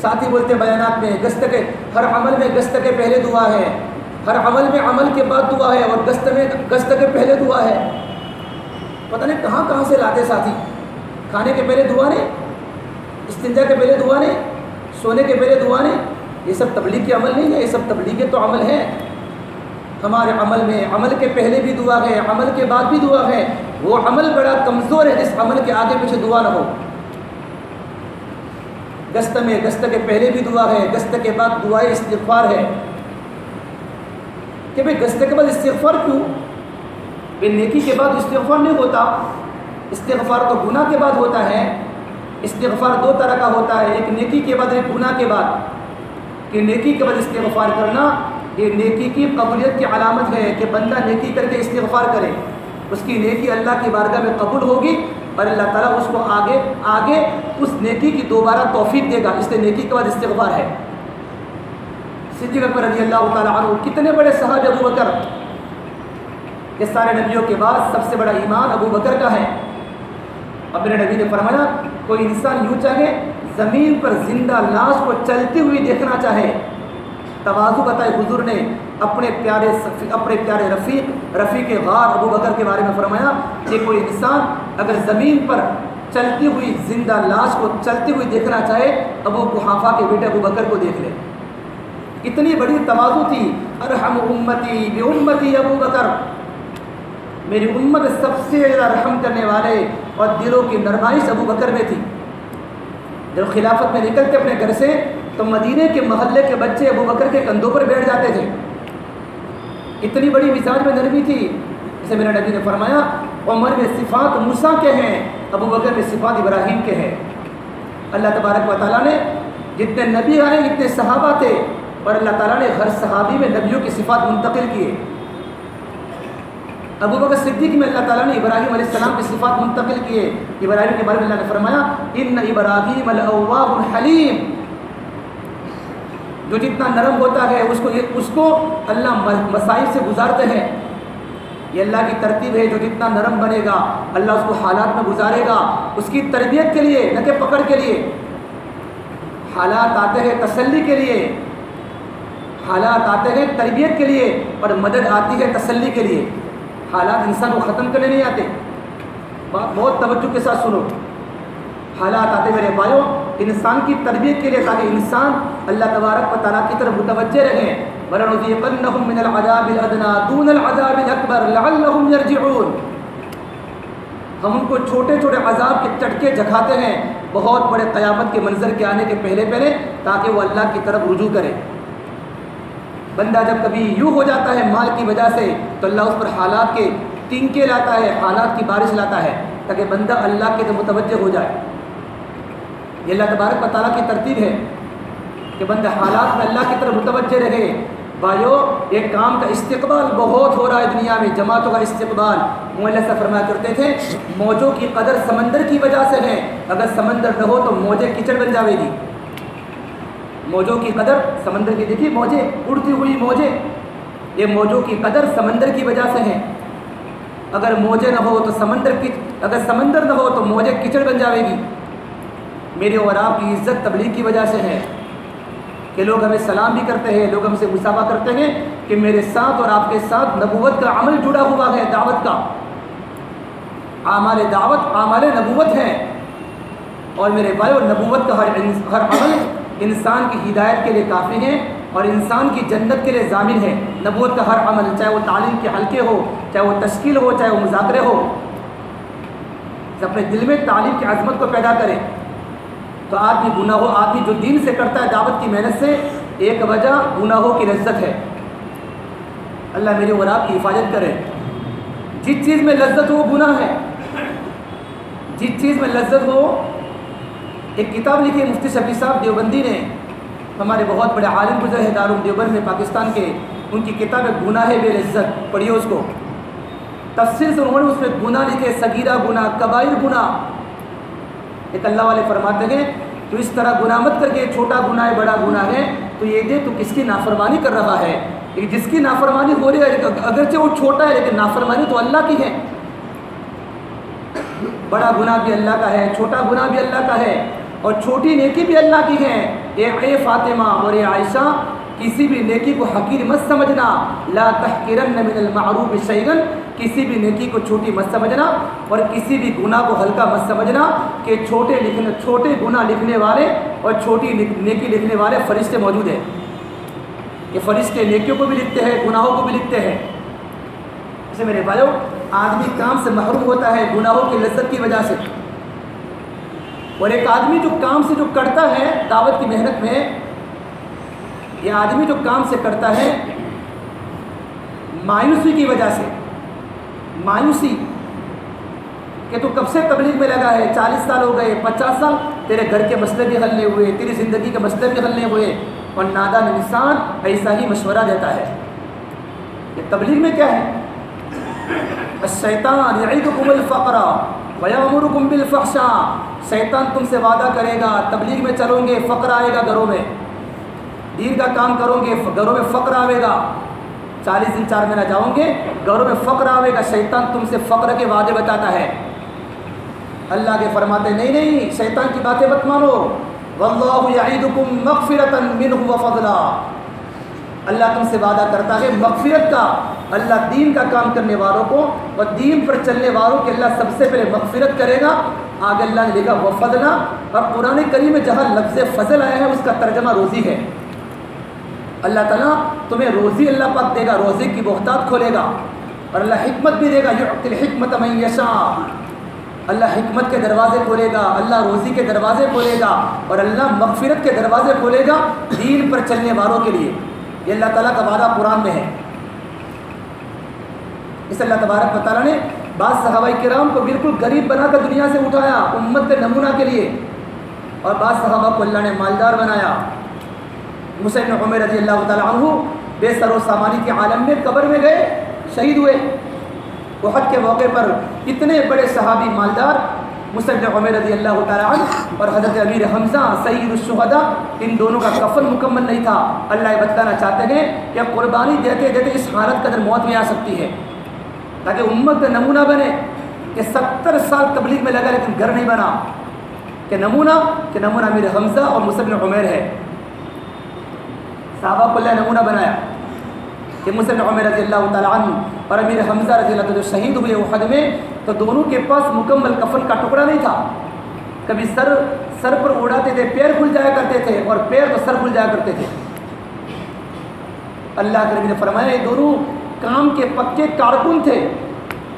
Speaker 1: ساتھی بولتے بیانات میں گست کے ہر عمل میں گست کے پہلے دعا ہے۔ ہر عمل میں عمل کے بعد دعا ہے اور گست میں گست کے پہلے دعا ہے۔ پتہ نہیں کہاں کہاں سے لاتے ساتھی۔ کھانے کے پہلے دعا نے، استنجا کے پہلے دعا نے، سونے کے پہلے دعا نے، یہ سب تبلیغ کے عمل نہیں ہے، یہ سب تبلیغ کے تو عمل ہے ہمارے عمل میں، عمل کے پہلے بھی دعا ہے، عمل کے بعد بھی دعا ہے۔ وہ عمل بڑا کمزور ہے، جس عمل کے آگے پیچھے دعا نہ ہو۔ گست میں گست کے پہلے بھی دعا ہے گست کے بعد دعائیں استغفار ہے۔ کہ بھائی گست کے بعد استغفار کیوں؟ بھائی نیکی کے بعد استغفار نہیں ہوتا۔ استغفار تو گناہ کے بعد ہوتا ہے۔ استغفار دو طرح کا ہوتا ہے، ایک نیکی کے بعد، ایک گناہ کے بعد۔ کہ نیکی کے بعد استغفار کرنا یہ نیکی کی قبولیت کی علامت ہے کہ بندہ نیکی کر کے استغفار کرے۔ اس کی نیکی اللہ کی بارگاہ میں قبول ہوگی اور اللہ تعالیٰ اس کو آگے آگے اس نیکی کی دوبارہ توفیق دے گا۔ اس لیے نیکی کے بعد استغفار ہے۔ صدیق اکبر رضی اللہ تعالیٰ عنہ، کتنے بڑے صحابہ ابو بکر یہ سارے نبیوں کے بعد سب سے بڑا ایمان ابو بکر کا ہے۔ اب میرے نبی نے فرمایا، کوئی انسان یوں چاہے، زمین پر زندہ لاش کو چلتی ہوئی دیکھنا چاہے۔ توازو بتائے حضور نے اپنے پیارے اپنے پیارے رفیق رفیق غار ابو بکر کے بارے میں فرمایا کہ کوئی انسان اگر زمین پر چلتی ہوئی زندہ لاش کو چلتی ہوئی دیکھنا چاہے، ابو کو کے بیٹے ابو بکر کو دیکھ لے۔ اتنی بڑی توازو تھی۔ ارحم امتی بے امتی ابو بکر۔ میری امت سب سے زیادہ رحم کرنے والے اور دلوں کی نرمائش ابو بکر میں تھی۔ جب خلافت میں نکلتے اپنے گھر سے تو مدینے کے محلے کے بچے ابو بکر کے کندھوں پر بیٹھ جاتے تھے۔ اتنی بڑی مزاج میں نرمی تھی۔ جسے میرے نبی نے فرمایا، عمر میں صفات مسا کے ہیں، ابو بکر میں صفات ابراہیم کے ہیں۔ اللہ تبارک و تعالیٰ نے جتنے نبی آئے، اتنے صحابہ تھے، اور اللہ تعالیٰ نے ہر صحابی میں نبیوں کی صفات منتقل کیے۔ ابو بکر صدیق میں اللہ تعالیٰ نے ابراہیم علیہ السلام کی صفات منتقل کیے۔ ابراہیم کے بارے میں اللہ نے فرمایا، ان ابراہیم الحلیم جو جتنا نرم ہوتا ہے، اس کو اس کو اللہ مسائل سے گزارتے ہیں۔ یہ اللہ کی ترتیب ہے، جو جتنا نرم بنے گا، اللہ اس کو حالات میں گزارے گا۔ اس کی تربیت کے لیے، نہ کہ پکڑ کے لیے۔ حالات آتے ہیں تسلی کے لیے۔ حالات آتے ہیں تربیت کے لیے، اور مدد آتی ہے تسلی کے لیے۔ حالات انسان کو ختم کرنے نہیں آتے۔ بہت توجہ کے ساتھ سنو۔ حالات آتے میرے بھائیوں انسان کی تربیت کے لیے تاکہ انسان اللہ تبارک و تعالیٰ کی طرف متوجہ رہیں۔ وَلَنُذِيقَنَّهُم مِّنَ الْعَذَابِ الْأَدْنَى دُونَ الْعَذَابِ الْأَكْبَرِ لَعَلَّهُمْ يَرْجِعُونَ۔ ہم ان کو چھوٹے چھوٹے عذاب کے چٹکے جکھاتے ہیں بہت بڑے قیامت کے منظر کے آنے کے پہلے پہلے تاکہ وہ اللہ کی طرف رجوع کرے۔ بندہ جب کبھی یوں ہو جاتا ہے مال کی وجہ سے تو اللہ اس پر حالات کے تنکے لاتا ہے، حالات کی بارش لاتا ہے تاکہ بندہ اللہ کے متوجہ ہو جائے۔ یہ اللہ تبارک و تعالیٰ کی ترتیب ہے کہ بندہ حالات میں اللہ کی طرف متوجہ رہے۔ بھائیو، ایک کام کا استقبال بہت ہو رہا ہے دنیا میں، جماعتوں کا استقبال۔ وہ اللہ سے فرمایا کرتے تھے، موجوں کی قدر سمندر کی وجہ سے ہے۔ اگر سمندر نہ ہو تو موجیں کچڑ بن جاوے گی۔ موجوں کی قدر سمندر کی دیکھی موجیں اڑتی ہوئی موجیں یہ موجوں کی قدر سمندر کی وجہ سے ہے۔ اگر موجیں نہ ہو تو سمندر کی، اگر سمندر نہ ہو تو موجیں کچڑ بن جاوے گی۔ میرے اور آپ کی عزت تبلیغ کی وجہ سے ہے کہ لوگ ہمیں سلام بھی کرتے ہیں، لوگ ہم سے مسافہ کرتے ہیں کہ میرے ساتھ اور آپ کے ساتھ نبوت کا عمل جڑا ہوا ہے، دعوت کا۔ اعمال دعوت، اعمال نبوت ہے اور میرے بھائی، اور نبوت کا ہر ہر عمل انسان کی ہدایت کے لیے کافی ہے اور انسان کی جنت کے لیے ضامن ہے نبوت کا ہر عمل، چاہے وہ تعلیم کے حلقے ہو، چاہے وہ تشکیل ہو، چاہے وہ مذاکرے ہو اپنے دل میں تعلیم کی عظمت کو پیدا کرے تو آدمی گناہوں آدمی جو دین سے کرتا ہے دعوت کی محنت سے، ایک وجہ گناہوں کی لذت ہے۔ اللہ میری اور آپ کی حفاظت کرے۔ جس چیز میں لذت ہو، وہ گناہ ہے۔ جس چیز میں لذت ہو، ایک کتاب لکھی مفتی شفیع صاحب دیوبندی نے۔ ہمارے بہت بڑے عالم گزر ہے دارال دیوبند میں، پاکستان کے۔ ان کی کتاب ہے گناہ بے لذت، پڑھیے اس کو۔ تفصیل سے انہوں نے اس میں گناہ لکھے سگیرہ گناہ قبائل گناہ۔ ایک اللہ والے فرماتے ہیں، تو اس طرح گناہ مت کر کے چھوٹا گناہ ہے، بڑا گناہ ہے، تو یہ دے تو کس کی نافرمانی کر رہا ہے؟ لیکن جس کی نافرمانی ہو رہی ہے اگرچہ وہ چھوٹا ہے، لیکن نافرمانی تو اللہ کی ہے۔ بڑا گناہ بھی اللہ کا ہے، چھوٹا گناہ بھی اللہ کا ہے، اور چھوٹی نیکی بھی اللہ کی ہے۔ اے فاطمہ اور اے عائشہ، کسی بھی نیکی کو حقیر مت سمجھنا۔ لا تحقیرن من المعروف شیئن کسی بھی نیکی کو چھوٹی مت سمجھنا اور کسی بھی گناہ کو ہلکا مت سمجھنا کہ چھوٹے لکھنے چھوٹے گناہ لکھنے والے اور چھوٹی نیکی لکھنے والے فرشتے موجود ہیں۔ کہ فرشتے نیکیوں کو بھی لکھتے ہیں، گناہوں کو بھی لکھتے ہیں۔ اسے میرے بھائیو آدمی کام سے محروم ہوتا ہے گناہوں کی لذت کی وجہ سے۔ اور ایک آدمی جو کام سے جو کرتا ہے، دعوت کی محنت میں، یہ آدمی جو کام سے کرتا ہے، مایوسی کی وجہ سے۔ مایوسی کہ تو کب سے تبلیغ میں لگا ہے؟ چالیس سال ہو گئے، پچاس سال؟ تیرے گھر کے مسئلے بھی حل نہیں ہوئے، تیری زندگی کے مسئلے بھی حل نہیں ہوئے اور نادان انسان ایسا ہی مشورہ دیتا ہے۔ یہ تبلیغ میں کیا ہے؟ الشیطان یعیدکم الفقر ویامرکم بالفحشاء۔ شیطان تم سے وعدہ کرے گا، تبلیغ میں چلو گے، فقر آئے گا گھروں میں۔ دین کا کام کرو گے، گھروں میں فقر آئے گا۔ چالیس دن چار مہینہ جاؤں گے، گھروں میں فقر آئے گا، شیطان تم سے فقر کے وعدے بتاتا ہے۔ اللہ کے فرماتے نہیں نہیں، شیطان کی باتیں مت مانو۔ واللہ یعیدکم مغفرتا منہ وفضلا۔ اللہ تم سے وعدہ کرتا ہے مغفرت کا۔ اللہ دین کا کام کرنے والوں کو اور دین پر چلنے والوں کے اللہ سب سے پہلے مغفرت کرے گا۔ آگے اللہ نے لکھا، وفضلا۔ اور قرآن کریم میں جہاں لفظ فضل آیا ہے، اس کا ترجمہ روزی ہے۔ اللہ تعالیٰ تمہیں روزی اللہ پاک دے گا روزی کی بختات کھولے گا۔ اور اللہ حکمت بھی دے گا یعطی الحکمت من یشاء۔ اللہ حکمت کے دروازے کھولے گا، اللہ روزی کے دروازے کھولے گا اور اللہ مغفرت کے دروازے کھولے گا دین پر چلنے والوں کے لیے۔ یہ اللہ تعالیٰ کا وعدہ قرآن میں ہے۔ اس اللہ تبارک و تعالیٰ نے بعض صحابہ کرام کو بالکل غریب بنا کر دنیا سے اٹھایا، امت کے نمونہ کے لیے۔ اور بعض صحابہ کو اللہ نے مالدار بنایا۔ مسلم عمر رضی اللہ تعالیٰ عنہ بے سر و سامانی کے عالم میں قبر میں گئے، شہید ہوئے۔ وحد کے موقع پر اتنے بڑے صحابی مالدار مسلم عمر رضی اللہ تعالیٰ عنہ اور حضرت امیر حمزہ سعید الشہدہ ان دونوں کا کفن مکمل نہیں تھا۔ اللہ یہ بتانا چاہتے ہیں کہ قربانی دیتے دیتے اس حالت قدر موت میں آ سکتی ہے۔ تاکہ امت کا نمونہ بنے کہ ستر سال تبلیغ میں لگا لیکن گھر نہیں بنا۔ کہ نمونہ کہ نمونہ امیر حمزہ اور مسلم عمیر ہے۔ صحابہ کو اللہ نمونہ بنایا کہ مسلم عمر رضی اللہ تعالیٰ عنہ اور امیر حمزہ رضی اللہ تعالیٰ شہید ہوئے وحد میں تو دونوں کے پاس مکمل کفن کا ٹکڑا نہیں تھا کبھی سر سر پر اڑاتے تھے پیر کھل جایا کرتے تھے اور پیر تو سر کھل جایا کرتے تھے اللہ کے نبی نے فرمایا یہ دونوں کام کے پکے کارکن تھے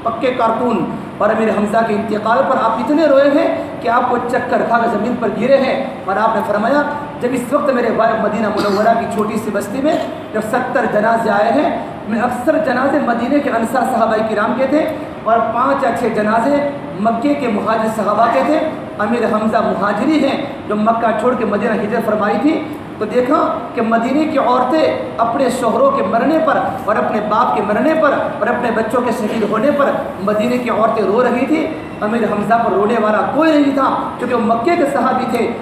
Speaker 1: پکے کارکن اور امیر حمزہ کے انتقال پر آپ اتنے روئے ہیں کہ آپ کو چکر کھا کر زمین پر گرے ہیں اور آپ نے فرمایا جب اس وقت میرے بھائی مدینہ منورہ کی چھوٹی سی بستی میں جب ستر جنازے آئے ہیں، میں اکثر جنازے مدینہ کے انصار صحابہ کرام کے تھے اور پانچ یا چھ جنازے مکے کے مہاجر صحابہ کے تھے۔ امیر حمزہ مہاجری ہیں جو مکہ چھوڑ کے مدینہ ہجرت فرمائی تھی۔ تو دیکھا کہ مدینہ کی عورتیں اپنے شوہروں کے مرنے پر اور اپنے باپ کے مرنے پر اور اپنے بچوں کے شہید ہونے پر مدینہ کی عورتیں رو رہی تھی امیر حمزہ پر رونے والا کوئی نہیں تھا کیونکہ وہ مکے کے صحابی تھے۔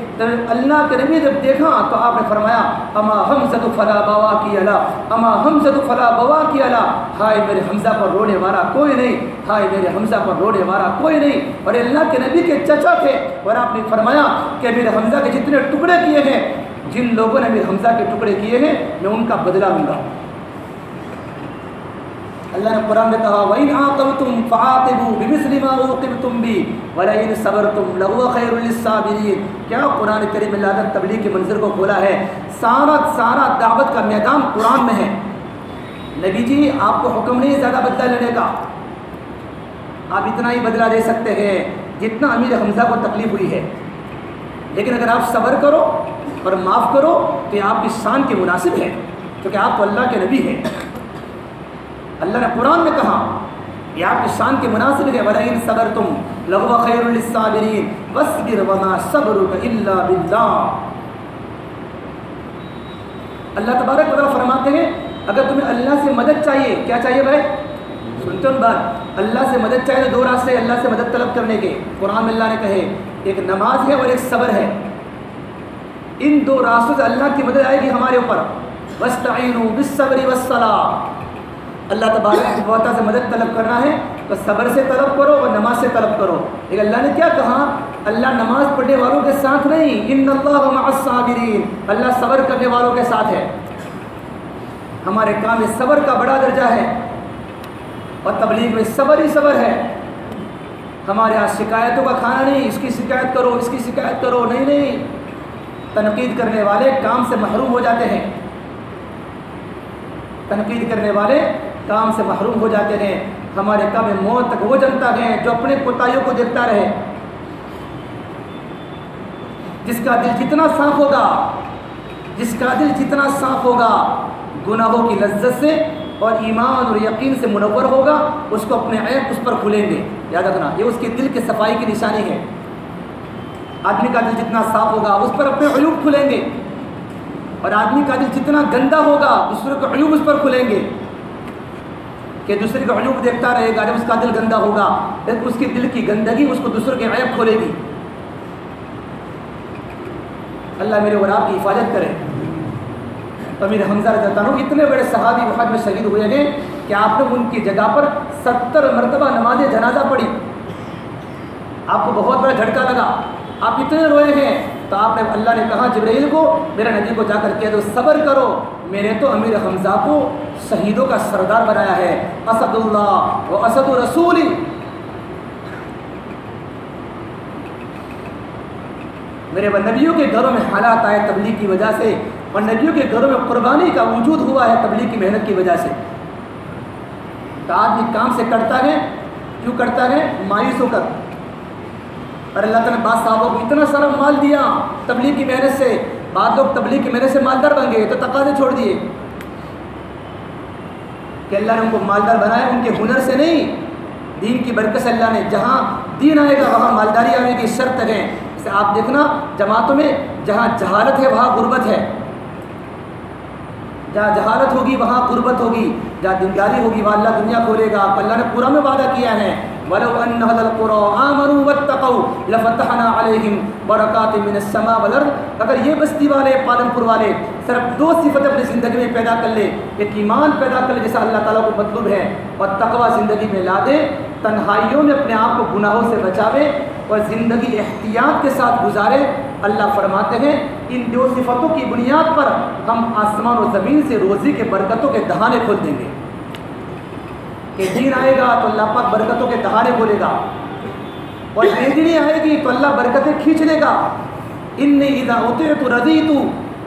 Speaker 1: اللہ کے نبی جب دیکھا تو آپ نے فرمایا، اما ہم فلا بوا کی اللہ اما ہم فلا بوا کی اللہ ہائے میرے حمزہ پر رونے والا کوئی نہیں، ہائے میرے حمزہ پر رونے والا کوئی نہیں۔ اور اللہ کے نبی کے چچا تھے۔ اور آپ نے فرمایا کہ میرے حمزہ کے جتنے ٹکڑے کیے ہیں، جن لوگوں نے میرے حمزہ کے ٹکڑے کیے ہیں، میں ان کا بدلہ لوں گا۔ اللہ نے قرآن میں کہا، وَإِنْ عَاقَبْتُمْ فَعَاقِبُوا بِمِثْلِ مَا عُوقِبْتُمْ بِهِ وَلَئِنْ صَبَرْتُمْ لَهُوَ خَيْرٌ لِلصَّابِرِينَ. کیا قرآن کریم اللہ نے تبلیغ کے منظر کو کھولا ہے؟ سارا سارا دعوت کا میدان قرآن میں ہے۔ نبی جی آپ کو حکم نہیں زیادہ بدلہ لینے کا۔ آپ اتنا ہی بدلہ دے سکتے ہیں جتنا امیر حمزہ کو تکلیف ہوئی ہے۔ لیکن اگر آپ صبر کرو اور معاف کرو تو یہ آپ کی شان کے مناسب ہے، کیونکہ آپ تو اللہ کے نبی ہیں۔ اللہ نے قرآن میں کہا یہ آپ کی شان کے مناسب ہے وَلَئِن صَبَرْتُمْ لَهُوَ خَيْرٌ لِلصَّابِرِينَ وَاصْبِرْ وَمَا صَبْرُكَ إِلَّا بِاللَّهِ۔ اللہ تبارک و تعالیٰ فرماتے ہیں، اگر تمہیں اللہ سے مدد چاہیے، کیا چاہیے بھائی؟ سنتے ہو بات، اللہ سے مدد چاہیے تو دو راستے اللہ سے مدد طلب کرنے کے۔ قرآن اللہ نے کہے، ایک نماز ہے اور ایک صبر ہے۔ ان دو راستوں سے اللہ کی مدد آئے گی ہمارے اوپر۔ وسطین بصبری وسلام اللہ تبارک و تعالیٰ سے مدد طلب کرنا ہے تو صبر سے طلب کرو اور نماز سے طلب کرو۔ لیکن اللہ نے کیا کہا؟ اللہ نماز پڑھنے والوں کے ساتھ نہیں۔ ان اللہ مع الصابرین۔ اللہ صبر کرنے والوں کے ساتھ ہے۔ ہمارے کام میں صبر کا بڑا درجہ ہے۔ اور تبلیغ میں صبر ہی صبر ہے۔ ہمارے یہاں شکایتوں کا کھانا نہیں۔ اس کی شکایت کرو، اس کی شکایت کرو۔ نہیں نہیں۔ تنقید کرنے والے کام سے محروم ہو جاتے ہیں۔ تنقید کرنے والے کام سے محروم ہو جاتے ہیں۔ ہمارے کام موت تک وہ جنتا ہے جو اپنے کوتاہیوں کو دیکھتا رہے۔ جس کا دل جتنا صاف ہوگا، جس کا دل جتنا صاف ہوگا، گناہوں کی لذت سے اور ایمان اور یقین سے منور ہوگا، اس کو اپنے عیب اس پر کھلیں گے۔ یاد رکھنا، یہ اس کے دل کے صفائی کی نشانی ہے۔ آدمی کا دل جتنا صاف ہوگا، اس پر اپنے عیوب کھلیں گے۔ اور آدمی کا دل جتنا گندا ہوگا دوسرے کے عیوب اس پر کھلیں گے۔ کہ دوسرے کا عیوب دیکھتا رہے گا، جب اس کا دل گندا ہوگا جب اس کے دل کی گندگی اس کو دوسرے کے عیب کھولے گی۔ اللہ میرے اور آپ کی حفاظت کرے۔ امیر حمزہ رضی اللہ عنہ، اتنے بڑے صحابی وحد میں شہید ہوئے ہیں کہ آپ نے ان کی جگہ پر ستر مرتبہ نماز جنازہ پڑھی۔ آپ کو بہت بڑا جھٹکا لگا۔ آپ اتنے روئے ہیں۔ تو آپ نے، اللہ نے کہا، جبرائیل کو، میرے نبی کو جا کر کہہ دو، صبر کرو۔ میں نے تو امیر حمزہ کو شہیدوں کا سردار بنایا ہے۔ اسد اللہ و اسد رسول میرے نبیوں کے گھروں میں حالات آئے تبلیغ کی وجہ سے اور نبیوں کے گھروں میں قربانی کا وجود ہوا ہے تبلیغ کی محنت کی وجہ سے۔ تو آدمی کام سے کرتا ہے۔ کیوں کرتا ہے؟ مایوس ہو کر اور اللہ تعالیٰ نے بعض صاحبوں کو اتنا سارا مال دیا تبلیغ کی محنت سے۔ بعض لوگ تبلیغ کی محنت سے مالدار بن گئے تو تقاضے چھوڑ دیے۔ کہ اللہ نے ان کو مالدار بنایا، ان کے ہنر سے نہیں۔ دین کی برکت سے اللہ نے جہاں دین آئے گا، وہاں مالداری آنے کی شرط ہے اسے آپ دیکھنا، جماعتوں میں جہاں جہالت ہے، وہاں غربت ہے۔ جہاں جہالت ہوگی، وہاں قربت ہوگی۔ جہاں دینداری ہوگی، وہاں اللہ دنیا کھولے گا۔ اللہ نے پورا میں وعدہ کیا ہے۔ وَلَوْ أَنَّ أَهْلَ الْقُرَىٰ آمَنُوا وَاتَّقَوْا لَفَتَحْنَا عَلَيْهِمْ بَرَكَاتٍ مِّنَ السَّمَاءِ وَالْأَرْضِ. اگر یہ بستی والے، پالن پور والے، صرف دو صفت اپنی زندگی میں پیدا کر لے، ایک ایمان پیدا کر لے جیسا اللہ تعالیٰ کو مطلوب ہے، اور تقوی زندگی میں لا دے، تنہائیوں میں اپنے آپ کو گناہوں سے بچاوے، اور زندگی احتیاط کے ساتھ گزارے، اللہ فرماتے ہیں، ان دو صفتوں کی بنیاد پر ہم آسمان و زمین سے روزی کے برکتوں کے دہانے کھول دیں گے۔ کہ دین آئے گا تو اللہ پاک برکتوں کے دہانے کھولے گا۔ اور بے آئے گی تو اللہ برکتیں کھینچ لے گا۔ ان نے ادا ہوتے تو رضی تو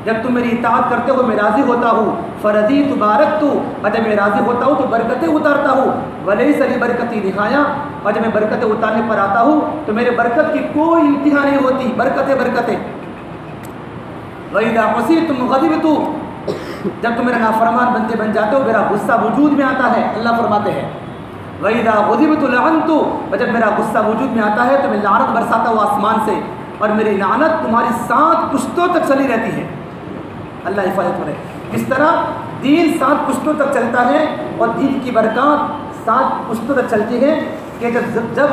Speaker 1: جب تم میری اطاعت کرتے ہو، میں راضی ہوتا ہوں۔ فرضی تو بارک تو اور جب میں راضی ہوتا ہوں تو برکتیں اتارتا ہوں۔ ولی سلی برکتی نہایا، اور جب میں برکتیں اتارنے پر آتا ہوں تو میرے برکت کی کوئی انتہا نہیں ہوتی۔ برکتیں برکتیں۔ وہی دا تم غریب تو جب تم میرا نافرمان بنتے بن جاتے ہو، میرا غصہ وجود میں آتا ہے۔ اللہ فرماتے ہیں وہی دا غریب تو جب میرا غصہ وجود میں آتا ہے تو میں لعنت برساتا ہوں آسمان سے، اور میری لعنت تمہاری سات پشتوں تک چلی رہتی ہے۔ اللہ حفاظت کرے۔ اس طرح دین سات پشتوں تک چلتا ہے، اور دین کی برکات سات پشتوں تک چلتی ہے کہ جب جب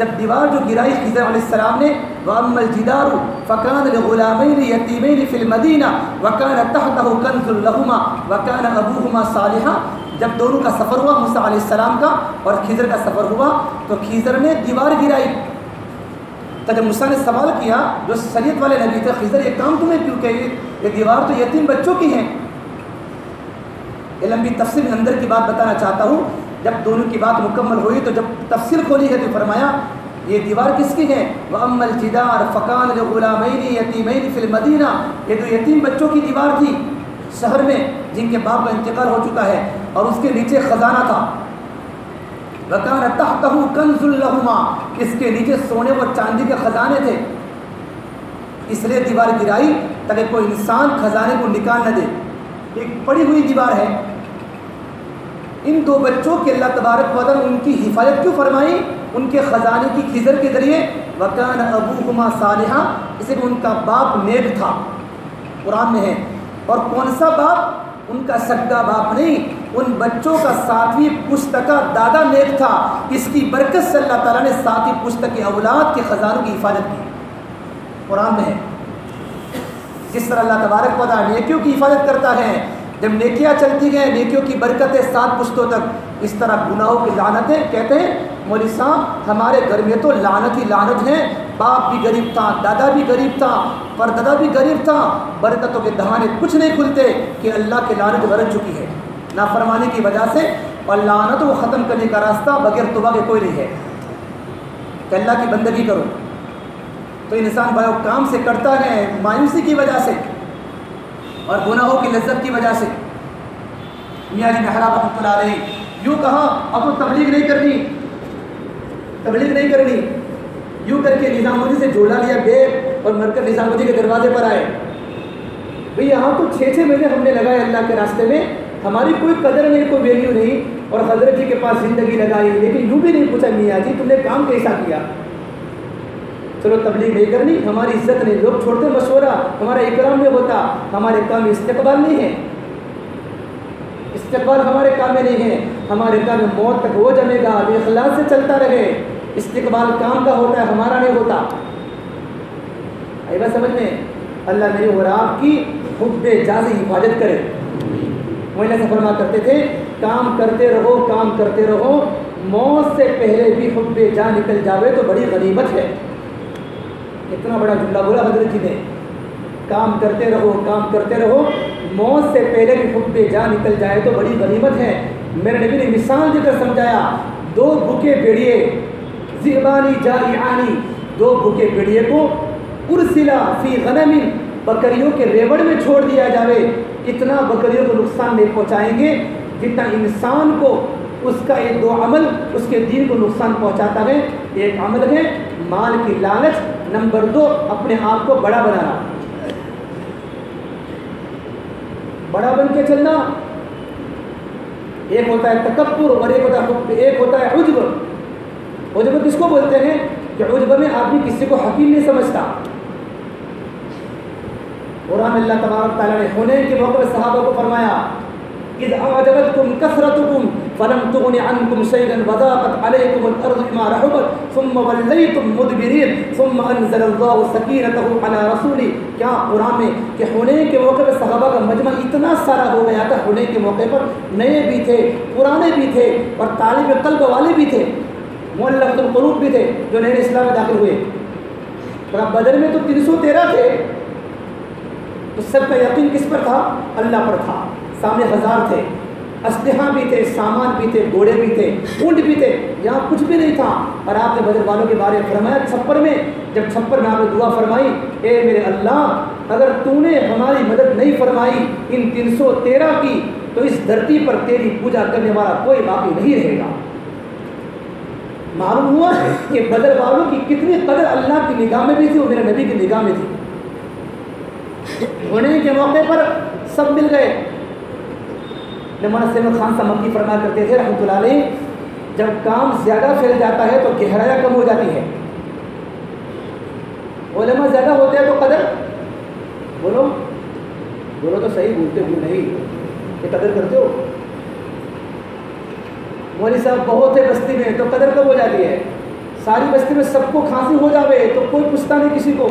Speaker 1: جب دیوار جو گرائی خضر علیہ السلام نے وَأَمَّ الْجِدَارُ فَكَانَ لِغُلَامَيْنِ يَتِيمَيْنِ فِي الْمَدِينَ وَكَانَ تَحْتَهُ كَنْزٌ لَهُمَا وَكَانَ أَبُوهُمَا صَالِحًا۔ جب دونوں کا سفر ہوا موسیٰ علیہ السلام کا اور خضر کا سفر ہوا، تو خضر نے دیوار گرائی۔ تو جب موسیٰ نے سوال کیا، جو شریعت والے نبی تھے خضر یہ کام تمہیں کیوں کہ یہ دیوار تو یتیم بچوں کی ہیں۔ یہ لمبی تفصیل اندر کی بات بتانا چاہتا ہوں۔ جب دونوں کی بات مکمل ہوئی تو جب تفصیل کھولی ہے تو فرمایا، یہ دیوار کس کی ہے؟ وہ امل جدار فقان غلامین یتیمین فی المدینہ یہ تو یتیم بچوں کی دیوار تھی شہر میں، جن کے باپ کا انتقال ہو چکا ہے، اور اس کے نیچے خزانہ تھا۔ وکان تحتہ کنز لہما اس کے نیچے سونے و چاندی کے خزانے تھے۔ اس لیے دیوار گرائی تاکہ کوئی انسان خزانے کو نکال نہ دے۔ ایک پڑی ہوئی دیوار ہے۔ ان دو بچوں کے اللہ تبارک وطن ان کی حفاظت کیوں فرمائی؟ ان کے خزانے کی کھزر کے ذریعے۔ وکان ابو کما صالحہ اسے ان کا باپ نیک تھا۔ قرآن میں ہے۔ اور کون سا باپ؟ ان کا سگا باپ نہیں۔ ان بچوں کا ساتویں پشت کا دادا نیک تھا۔ اس کی برکت سے اللہ تعالیٰ نے ساتویں پشت کے اولاد کے خزانوں کی حفاظت کی۔ قرآن میں ہے۔ جس طرح اللہ تبارک پتا نیکیوں کی حفاظت کرتا ہے جب نیکیاں چلتی گئے نیکیوں کی برکتیں سات پشتوں تک، اس طرح گناہوں کی لانتیں کہتے ہیں۔ مولوی صاحب، ہمارے گھر میں تو لانت ہی لانت ہیں باپ بھی غریب تھا، دادا بھی غریب تھا پر دادا بھی غریب تھا۔ برکتوں کے دہانے کچھ نہیں کھلتے کہ اللہ کے لانت برت چکی ہے۔ نافرمانی کی وجہ سے اور لانت کو ختم کرنے کا راستہ بغیر توبہ کے کوئی نہیں ہے۔ کہ اللہ کی بندگی کرو۔ تو انسان بھائی کام سے کرتا ہے، مایوسی کی وجہ سے۔ اور گناہوں کی لذت کی وجہ سے۔ میاں جی محراب رحمۃ اللہ علیہ یوں کہا، اب تو تبلیغ نہیں کرنی۔ تبلیغ نہیں کرنی۔ یوں کر کے نظام الدین سے جھولا لیا بیگ اور مر کر نظام الدین کے دروازے پر آئے۔ بھئی یہاں تو چھ چھ مہینے ہم نے لگائے اللہ کے راستے میں۔ ہماری کوئی قدر نہیں، کوئی ویلیو نہیں۔ اور حضرت جی کے پاس زندگی لگائی، لیکن یوں بھی نہیں پوچھا میاں جی تم نے کام کیسا کیا؟ چلو تبلیغ نہیں کرنی، ہماری عزت نہیں، لوگ چھوڑتے مشورہ ہمارا اکرام میں ہوتا، ہمارے کام استقبال نہیں ہے استقبال ہمارے کام میں نہیں ہے، ہمارے کام میں موت تک وہ جمے گا اخلاص سے چلتا رہے۔ استقبال کام کا ہوتا ہے، ہمارا نہیں ہوتا۔ بات سمجھ میں، اللہ میرے اور آپ کی خود جازی حفاظت کرے۔ وہ سے فرما کرتے تھے، کام کرتے رہو، کام کرتے رہو، موت سے پہلے بھی خود جا نکل جاوے تو بڑی غنیمت ہے۔ اتنا بڑا جملہ بولا، حضرت جی نے۔ کام کرتے رہو، کام کرتے رہو۔ موت سے پہلے بھی خود پہ جا نکل جائے تو بڑی غنیمت ہے۔ میرے نبی نے مثال دے کر سمجھایا، دو بھوکے بیڑیے زبانی جاری آنی دو بھوکے بیڑیے کو ارسلا فی غنم بکریوں کے ریوڑ میں چھوڑ دیا جاوے۔ اتنا بکریوں کو نقصان نہیں پہنچائیں گے، جتنا انسان کو اس کا ایک دو عمل، اس کے دین کو نقصان پہنچاتا ہے۔ ایک عمل ہے مال کی لالچ نمبر دو اپنے آپ کو بڑا بنانا۔ بڑا بن کے چلنا۔ ایک ہوتا ہے تکبر اور ایک ہوتا ہے ایک ہوتا ہے عجب۔ عجب کس کو بولتے ہیں؟ کہ عجب میں آدمی کسی کو حکیم نہیں سمجھتا۔ قرآن اللہ تبارک تعالیٰ نے ہونے کے موقع صحابہ کو فرمایا، اذ اعجبتكم كثرتكم فلم تغن عنكم شيئا وضاقت عليكم الارض بما رحبت ثم وليتم مدبرين ثم انزل الله سكينته على رسوله۔ کیا قرآن میں کہ ہونے کے موقع پر صحابہ کا مجمع اتنا سارا ہو گیا تھا ہونے کے موقع پر؟ نئے بھی تھے، پرانے بھی تھے اور طالب قلب والے بھی تھے معلق القلوب بھی تھے جو نئے اسلام میں داخل ہوئے۔ اور بدر میں تو تین سو تیرہ تھے۔ تو سب کا یقین کس پر تھا؟ اللہ پر تھا۔ سامنے ہزار تھے۔ اسلحہ بھی تھے، سامان بھی تھے، گھوڑے بھی تھے اونٹ بھی تھے، یہاں کچھ بھی نہیں تھا۔ اور آپ نے بدر والوں کے بارے میں فرمایا چھپر میں، جب چھپر میں آپ نے دعا فرمائی، اے میرے اللہ، اگر تو نے ہماری مدد نہیں فرمائی ان تین سو تیرہ کی، تو اس دھرتی پر تیری پوجا کرنے والا کوئی باقی نہیں رہے گا۔ معلوم ہوا کہ بدر والوں کی کتنی قدر اللہ کی نگاہ میں بھی تھی اور میرے نبی کی نگاہ میں تھی ہونے کے موقع پر سب مل گئے۔ نمان سیم خان سا مکی فرما کرتے تھے رحمۃ اللہ علیہ، جب کام زیادہ پھیل جاتا ہے تو گہرایا کم ہو جاتی ہے۔ علماء زیادہ ہوتے ہیں تو قدر؟ بولو۔ بولو تو صحیح، بولتے ہو نہیں؟ کہ قدر کرتے ہو۔ مولوی صاحب بہت ہے بستی میں، تو قدر کم ہو جاتی ہے؟ ساری بستی میں سب کو کھانسی ہو جاوے، تو کوئی پوچھتا نہیں کسی کو۔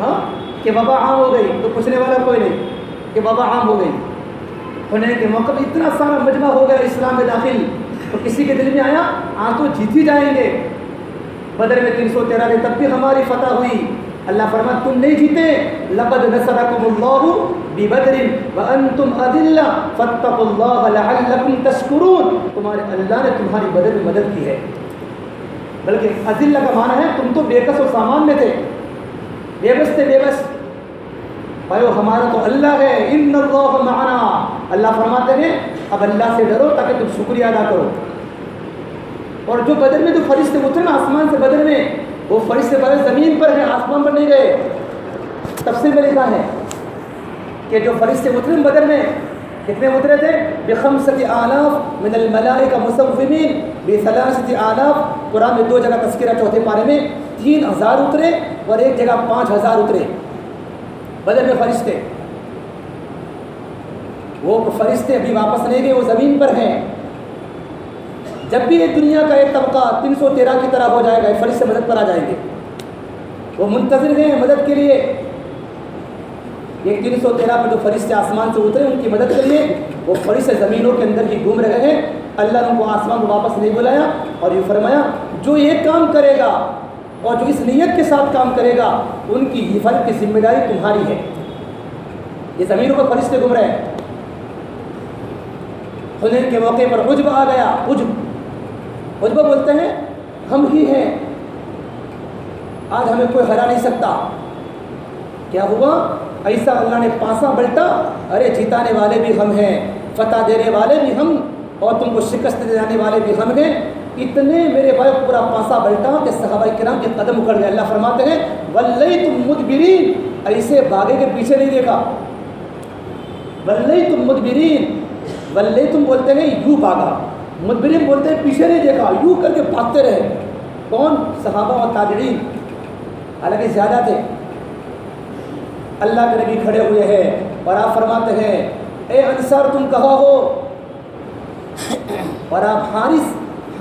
Speaker 1: ہاں؟ کہ بابا عام ہو گئی، تو پوچھنے والا کوئی نہیں، کہ بابا عام ہو گئی۔ ہونے کے موقع میں اتنا سارا مجمع ہو گیا اسلام میں داخل۔ تو کسی کے دل میں آیا آ تو جیت ہی جائیں گے۔ بدر میں تین سو تیرہ تب بھی ہماری فتح ہوئی۔ اللہ فرما تم نہیں جیتے۔ لقد نصرکم اللہ ببدر وانتم اذلہ۔ فاتقوا اللہ لعلکم تشکرون۔ تمہارے اللہ نے تمہاری بدر میں مدد کی ہے۔ بلکہ اذلہ کا معنی ہے، تم تو بے کس و سامان میں تھے۔ بے بس تھے بے بس۔ بھائیو، ہمارا تو اللہ ہے۔ ان اللہ معنا۔ اللہ فرماتے ہیں، اب اللہ سے ڈرو تاکہ تم شکریہ ادا کرو۔ اور جو بدر میں جو فرشتے اترے نا، آسمان سے بدر میں، وہ فرشتے بدر زمین پر ہیں، آسمان پر نہیں گئے۔ تفسیر میں لکھا ہے کہ جو فرشتے اترے بدر میں، کتنے اترے تھے بخمسط آلاف من الملائکہ مصوفین بثلاثت آلاف۔ قرآن میں دو جگہ تذکرہ چوتھے پارے میں، تین ہزار اترے اور ایک جگہ پانچ ہزار اترے۔ بدر میں فرشتے۔ وہ فرشتے ابھی واپس نہیں گئے، وہ زمین پر ہیں۔ جب بھی یہ دنیا کا ایک طبقہ تین سو تیرہ کی طرح ہو جائے گا فرشتے مدد پر آ جائیں گے۔ وہ منتظر ہیں مدد کے لیے۔ یہ تین سو تیرہ پر جو فرشتے آسمان سے اترے، ان کی مدد کے لیے وہ فرشتے زمینوں کے اندر ہی گھوم رہے ہیں۔ اللہ نے ان کو آسمان کو واپس نہیں بلایا اور یہ فرمایا، جو یہ کام کرے گا اور جو اس نیت کے ساتھ کام کرے گا، ان کی حفاظت کی ذمہ داری تمہاری ہے۔ یہ زمینوں پر فرشتے گھوم رہے ہیں۔ حنین کے موقع پر عجب آ گیا، عجب۔ عجبہ بولتے ہیں، ہم ہی ہیں۔ آج ہمیں کوئی ہرا نہیں سکتا۔ کیا ہوا؟ ایسا اللہ نے پاسا بلٹا، ارے جیتانے والے بھی ہم ہیں، فتح دینے والے بھی ہم اور تم کو شکست دینے والے بھی ہم ہیں۔ اتنے میرے بھائی، پورا پاسا بلٹا کہ صحابہ کرام کے قدم اکڑ گئے۔ اللہ فرماتے ہیں ولئی تم مدبرین ایسے بھاگے کے پیچھے نہیں دیکھا۔ ولئی تم مدبرین ولئی تم بولتے ہیں، یوں بھاگا۔ مدبرین بولتے ہیں، پیچھے نہیں دیکھا، یوں کر کے بھاگتے رہے۔ کون؟ صحابہ و تابعین۔ حالانکہ زیادہ تھے۔ اللہ کے نبی کھڑے ہوئے ہیں اور آپ فرماتے ہیں، اے انصار، تم کہاں ہو؟ اور آپ حارث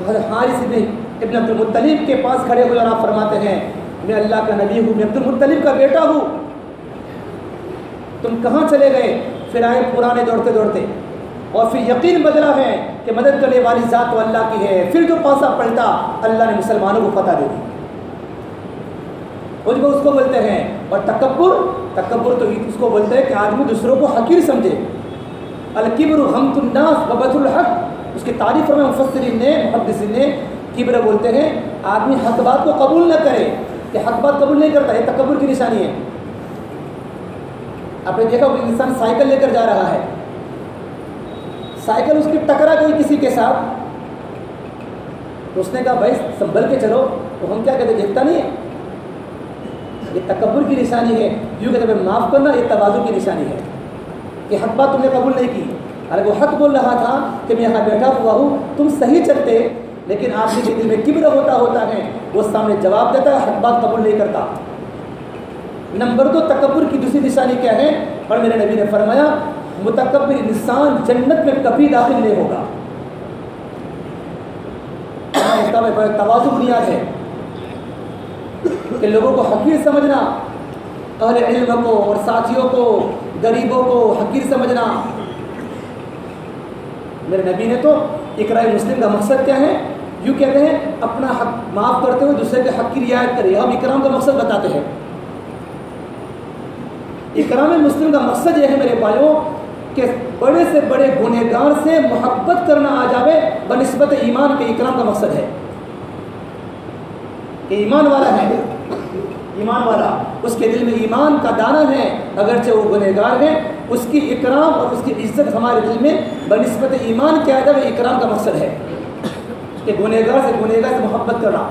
Speaker 1: حارث ابن ابن عبد المطلیب کے پاس کھڑے ہوئے اور آپ فرماتے ہیں، میں اللہ کا نبی ہوں، میں عبد المطلیب کا بیٹا ہوں۔ تم کہاں چلے گئے؟ پھر آئے پرانے دوڑتے دوڑتے۔ اور پھر یقین بدلا ہے کہ مدد کرنے والی ذات تو اللہ کی ہے۔ پھر جو پاسا پلٹا، اللہ نے مسلمانوں کو فتح دے دی۔ کچھ اس کو بولتے ہیں۔ اور تکبر تکبر تو اس کو بولتے ہیں کہ آدمی دوسروں کو حقیر سمجھے۔ الکبر حمت الناس وبت الحق۔ اس کی تعریف میں مفسرین نے، محدثین نے۔ کبر بولتے ہیں، آدمی حق بات کو قبول نہ کرے۔ کہ حق بات قبول نہیں کرتا، یہ تکبر کی نشانی ہے۔ آپ نے دیکھا کہ انسان سائیکل لے کر جا رہا ہے۔ سائیکل اس کی ٹکرا گئی کسی کے ساتھ؟ تو اس نے کہا، بھائی، سنبھل کے چلو، تو ہم کیا کہتے دیکھتا نہیں ہے۔ یہ تکبر کی نشانی ہے۔ یوں کہتے ہیں معاف کرنا، یہ توازو کی نشانی ہے۔ کہ حق بات تم نے قبول نہیں کی۔ ارے وہ حق بول رہا تھا کہ میں یہاں بیٹھا ہوا ہوں۔ تم صحیح چلتے، لیکن آدمی کے دل میں کبر ہوتا ہوتا ہے۔ وہ سامنے جواب دیتا ہے حق بات قبول نہیں کرتا۔ نمبر دو، تکبر کی دوسری نشانی کیا ہے؟ اور میرے نبی نے فرمایا متکبر انسان جنت میں کبھی داخل نہیں ہوگا۔ توازو بنیاد ہے کہ لوگوں کو حقیر سمجھنا، اہل علم کو اور ساتھیوں کو، غریبوں کو حقیر سمجھنا۔ میرے نبی نے تو اقرائے مسلم کا مقصد کیا ہے؟ یوں کہتے ہیں، اپنا حق معاف کرتے ہوئے دوسرے کے حق کی رعایت کرے ہم اکرام کا مقصد بتاتے ہیں۔ اکرام مسلم کا مقصد یہ ہے، میرے بھائیوں کہ بڑے سے بڑے گنہگار سے محبت کرنا آ جاوے، بنسبت ایمان کے اکرام کا مقصد ہے۔ کہ ایمان والا ہے۔ ایمان والا، اس کے دل میں ایمان کا دانہ ہے، اگرچہ وہ گنہگار ہے، اس کی اکرام اور اس کی عزت ہمارے دل میں بنسبت ایمان کے ادب اکرام کا مقصد ہے۔ کہ گنہگار سے گنہگار سے محبت کرنا۔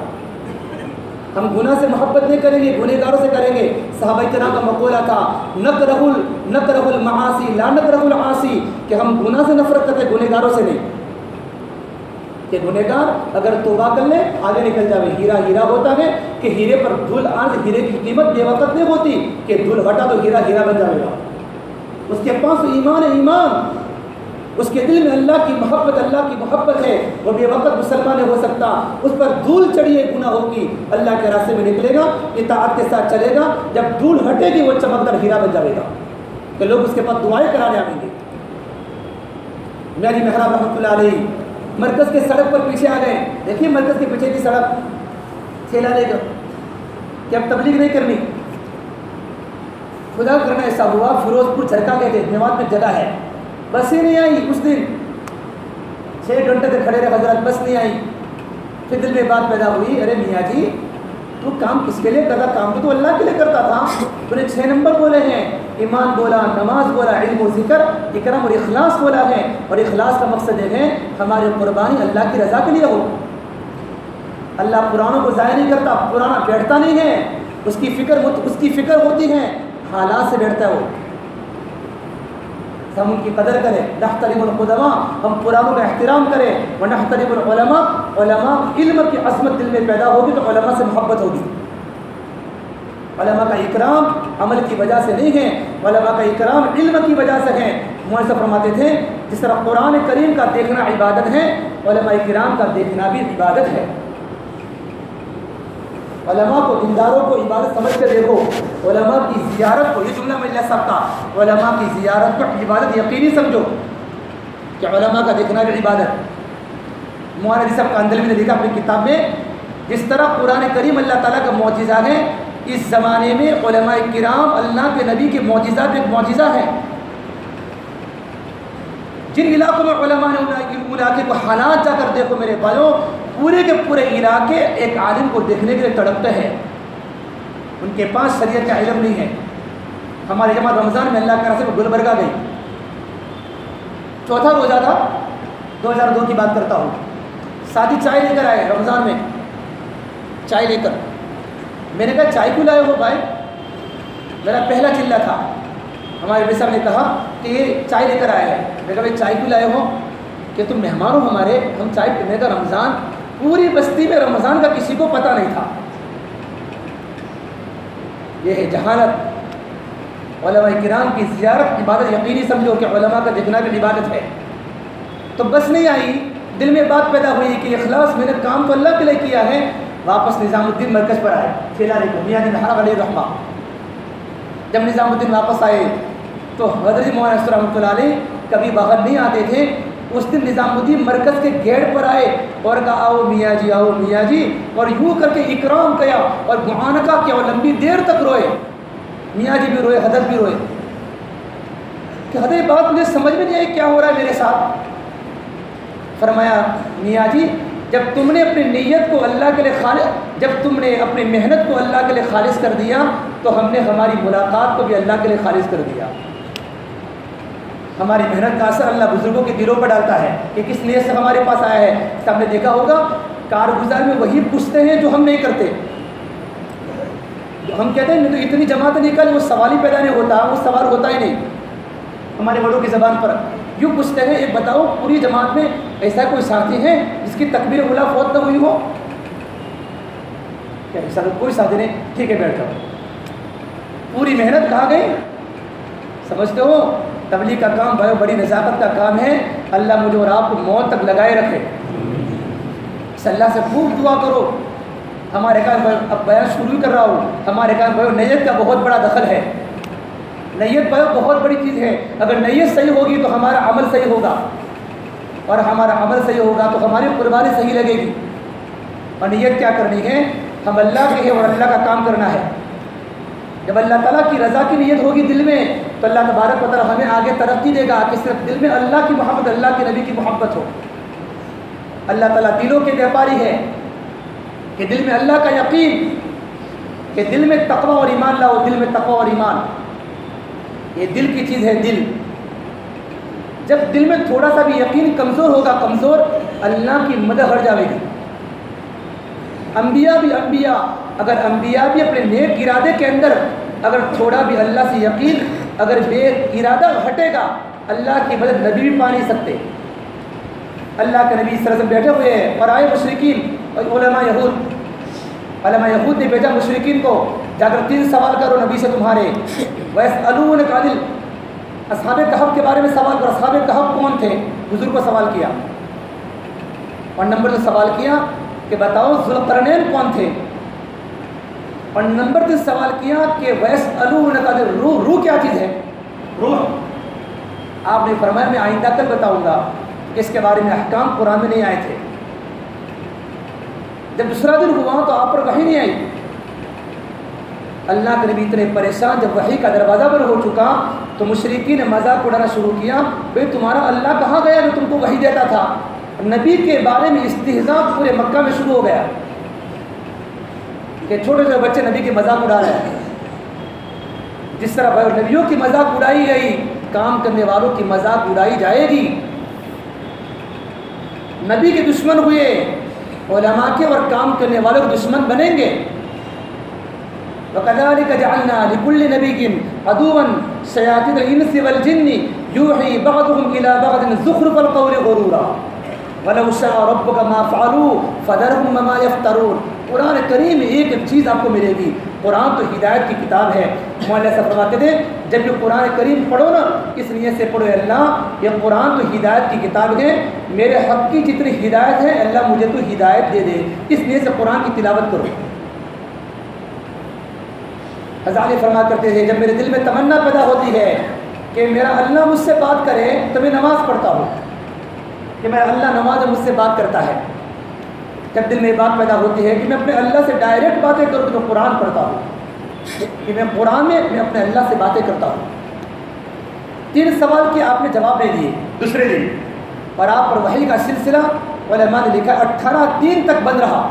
Speaker 1: ہم گناہ سے محبت نہیں کریں گے، گنہگاروں سے کریں گے۔ صحابہ کرام کا مقولہ تھا نق رحل نق المعاصی لا نق رح العاصی کہ ہم گناہ سے نفرت کرتے گنہگاروں سے نہیں۔ کہ گنہگار اگر توبہ کر لے، آگے نکل جاوے۔ ہیرا ہیرا ہوتا ہے کہ ہیرے پر دھول آج ہیرے کی قیمت بے وقت نہیں ہوتی، کہ دھول ہٹا تو ہیرا ہیرا بن جائے گا۔ اس کے پاس ایمان ہے، ایمان۔ اس کے دل میں اللہ کی محبت، اللہ کی محبت ہے وہ بے وقت مسلمان ہو سکتا۔ اس پر دھول چڑھیے گناہ ہوگی اللہ کے راستے میں نکلے گا، اطاعت کے ساتھ چلے گا۔ جب دھول ہٹے گی، وہ چمکدار ہیرا بن جائے گا۔ کہ لوگ اس کے پاس دعائیں کرانے آئیں گے۔ میری محراب رحمۃ اللہ علیہ، مرکز کے سڑک پر پیچھے آ گئے۔ دیکھیے مرکز کے پیچھے کی سڑک۔ ٹھیلا لے کر کہ اب تبلیغ نہیں کرنی۔ خدا کرنا ایسا ہوا فیروز پور جھرکا کہتے ہیں۔ میوات میں جگہ ہے۔ بس ہی نہیں آئی اس دن۔ چھ گھنٹے تک کھڑے رہے حضرت، بس نہیں آئی۔ پھر دل میں بات پیدا ہوئی، ارے میاں جی تو کام کس کے لیے کرتا کام تو تو اللہ کے لیے کرتا تھا۔ تو نے چھ نمبر بولے ہیں۔ ایمان بولا، نماز بولا، علم و ذکر، اکرم اور اخلاص بولا ہے۔ اور اخلاص کا مقصد یہ ہے، ہماری قربانی اللہ کی رضا کے لیے ہو۔ اللہ پرانوں کو ضائع نہیں کرتا، پرانا بیٹھتا نہیں ہے۔ اس کی فکر اس کی فکر ہوتی ہے۔ حالات سے بیٹھتا ہے وہ۔ ہم ان کی قدر کریں۔ نحترم القدماء، ہم پرانوں کا احترام کریں۔ وہ نحترم العلماء، علماء علم کی عظمت دل میں پیدا ہوگی تو علماء سے محبت ہوگی۔ علماء کا اکرام عمل کی وجہ سے نہیں ہے، علماء کا اکرام علم کی وجہ سے ہے۔ معاشرہ فرماتے تھے، جس طرح قرآن کریم کا دیکھنا عبادت ہے، علماء اکرام کا دیکھنا بھی عبادت ہے۔ علماء کو، دینداروں کو عبادت سمجھ کے دیکھو، علماء کی زیارت کو یہ جملہ میں لے سکتا، علماء کی زیارت کو عبادت یقینی سمجھو کہ علماء کا دیکھنا بھی عبادت۔ مولانا صاحب کا اندر میں نے دیکھا اپنی کتاب میں، جس طرح قرآن کریم اللہ تعالیٰ کا معجزہ ہے اس زمانے میں علماء کرام اللہ کے نبی کے معجزات ایک معجزہ ہے جن علاقوں میں علماء نے علاقے کو حالات جا کر دیکھو میرے بھائیوں پورے کے پورے علاقے ایک عالم کو دیکھنے کے لیے تڑپتے ہیں ان کے پاس شریعت کا علم نہیں ہے۔ ہمارے جماعت رمضان میں اللہ کے راستے میں گلبرگہ گئی۔ چوتھا روزہ تھا۔ دو ہزار دو کی بات کرتا ہوں۔ ساتھی چائے لے کر آئے رمضان میں۔ چائے لے کر۔ میں نے کہا، چائے کیوں لائے ہو بھائی؟ میرا پہلا چلہ تھا۔ ہمارے صاحب نے کہا کہ یہ چائے لے کر آئے ہیں۔ میں کہا، بھائی، چائے کیوں لائے ہو؟ کہ تم مہمان ہو ہمارے۔ ہم چائے پینے کا رمضان پوری بستی میں رمضان کا کسی کو پتہ نہیں تھا۔ یہ ہے جہالت۔ علماء کرام کی زیارت عبادت یقینی سمجھو کہ علماء کا دیکھنا بھی عبادت ہے، تو بس نہیں آئی، دل میں بات پیدا ہوئی کہ اخلاص میں نے کام تو اللہ کے لیے کیا ہے، واپس نظام الدین مرکز پر آئے کھیلا رہے کو، میاں جی نہا علیہ رحمہ۔ جب نظام الدین واپس آئے تو حضرت مولانا رحمۃ اللہ علیہ کبھی باہر نہیں آتے تھے اس دن نظام الدین مرکز کے گیٹ پر آئے اور کہا، آؤ میاں جی آؤ میاں جی اور یوں کر کے اکرام کیا اور معانقہ کیا اور لمبی دیر تک روئے۔ میاں جی بھی روئے، حضرت بھی روئے۔ کہ حضرت بات مجھے سمجھ میں نہیں آئی، کیا ہو رہا ہے میرے ساتھ؟ فرمایا، میاں جی جب تم نے اپنی نیت کو اللہ کے لیے خالص، جب تم نے اپنی محنت کو اللہ کے لیے خالص کر دیا، تو ہم نے ہماری ملاقات کو بھی اللہ کے لیے خالص کر دیا۔ ہماری محنت کا اثر اللہ بزرگوں کے دلوں پر ڈالتا ہے کہ کس نیت سے ہمارے پاس آیا ہے؟ سب نے دیکھا ہوگا کارگزار میں وہی پوچھتے ہیں جو ہم نہیں کرتے۔ ہم کہتے ہیں تو اتنی جماعت نکل وہ سوال ہی پیدا نہیں ہوتا، وہ سوال ہوتا ہی نہیں۔ ہمارے بڑوں کی زبان پر یوں پوچھتے ہیں، ایک بتاؤ، پوری جماعت میں ایسا کوئی ساتھی ہے جس کی تکبیر اولا فوت نہ ہوئی ہو؟ کیا ایسا کوئی ساتھی نہیں؟ ٹھیک ہے، بیٹھ جاؤ۔ پوری محنت کہاں گئی؟ سمجھتے ہو؟ تبلیغ کا کام بھائی، بڑی نزاکت کا کام ہے۔ اللہ مجھے اور آپ کو موت تک لگائے رکھے۔ اس اللہ سے خوب دعا کرو۔ ہمارے کام اب بیان شروع کر رہا ہوں۔ ہمارے کام بھائی، نیت کا بہت بڑا دخل ہے۔ نیت بھائی، بہت بڑی چیز ہے۔ اگر نیت صحیح ہوگی تو ہمارا عمل صحیح ہوگا۔ اور ہمارا عمل صحیح ہوگا تو ہماری قربانی صحیح لگے گی۔ اور نیت کیا کرنی ہے؟ ہم اللہ کے ہیں اور اللہ کا کام کرنا ہے۔ جب اللہ تعالیٰ کی رضا کی نیت ہوگی دل میں تو اللہ تبارک و تعالیٰ ہمیں آگے ترقی دے گا کہ صرف دل میں اللہ کی محبت، اللہ کے نبی کی محبت ہو۔ اللہ تعالیٰ دلوں کے بیپاری ہے کہ دل میں اللہ کا یقین، کہ دل میں تقوی اور ایمان لاؤ، دل میں تقوی اور ایمان۔ یہ دل کی چیز ہے دل۔ جب دل میں تھوڑا سا بھی یقین کمزور ہوگا، کمزور اللہ کی مدد ہٹ جائے گی۔ انبیاء بھی انبیاء، اگر انبیاء بھی اپنے نیک ارادے کے اندر اگر تھوڑا بھی اللہ سے یقین اگر بے ارادہ ہٹے گا، اللہ کی مدد نبی بھی پا نہیں سکتے۔ اللہ کے نبی اس طرح سے بیٹھے ہوئے ہیں، اور آئے مشرقین اور علماء یہود۔ علماء یہود نے بھیجا مشرقین کو جا کر تین سوال کرو نبی سے تمہارے۔ ویس علوم قادل اصحاب کہب کے بارے میں سوال کرو، اصحاب کہب کون تھے؟ بزرگ کو سوال کیا۔ اور نمبر سے سوال کیا کہ بتاؤ ذوالقرنین کون تھے؟ اور نمبر تین سوال کیا کہ ویس قادر روح روح کیا چیز ہے؟ روح آپ نے فرمایا میں آئندہ کل بتاؤں گا اس کے بارے میں احکام قرآن میں نہیں آئے تھے۔ جب دوسرا دن ہوا تو آپ پر کہیں نہیں آئی۔ اللہ کے نبی اتنے پریشان جب وہی کا دروازہ بند ہو چکا تو مشرقی نے مذاق اڑانا شروع کیا بھائی تمہارا اللہ کہاں گیا جو تم کو وہی دیتا تھا؟ نبی کے بارے میں استحضاء پورے مکہ میں شروع ہو گیا۔ کہ چھوٹے چھوٹے بچے نبی کے مذاق اڑا رہے ہیں۔ جس طرح نبیوں کی مذاق اڑائی گئی، کام کرنے والوں کی مذاق اڑائی جائے گی۔ نبی کے دشمن ہوئے، علماء کے اور کام کرنے والوں کے دشمن بنیں گے۔ وَكَذَلِكَ جَعَلْنَا لِكُلِّ نَبِيٍّ عَدُوًا شَيَاطِينَ الْإِنسِ وَالْجِنِّ يُوحِي بَعْضُهُمْ إِلَى بَعْضٍ زُخْرُفَ الْقَوْلِ غُرُورًا۔ وَلَوْ شَاءَ رَبُّكَ مَا فَعَلُوا فَذَرْهُمْ وَمَا يَفْتَرُونَ۔ قرآن کریم میں ایک ایک چیز آپ کو ملے گی۔ قرآن تو ہدایت کی کتاب ہے۔ مولانا صاحب فرماتے تھے، جب یہ قرآن کریم پڑھو نا، اس نیت سے پڑھو اللہ، یہ قرآن تو ہدایت کی کتاب ہے۔ میرے حق کی جتنی ہدایت ہے اللہ، مجھے تو ہدایت دے دے۔ اس نیت سے قرآن کی تلاوت کرو۔ حضال فرما کرتے تھے، جب میرے دل میں تمنا پیدا ہوتی ہے کہ میرا اللہ مجھ سے بات کرے، تو میں نماز پڑھتا ہوں۔ کہ میرا اللہ نماز مجھ سے بات کرتا ہے۔ جب دل میں بات پیدا ہوتی ہے کہ میں اپنے اللہ سے ڈائریکٹ باتیں کروں تو میں قرآن پڑھتا ہوں، کہ میں قرآن میں میں اپنے اللہ سے باتیں کرتا ہوں۔ تین سوال کے آپ نے جواب دے دیے، دوسرے دن۔ اور آپ پر وہی کا سلسلہ، علماء نے لکھا، اٹھارہ تین تک بند رہا۔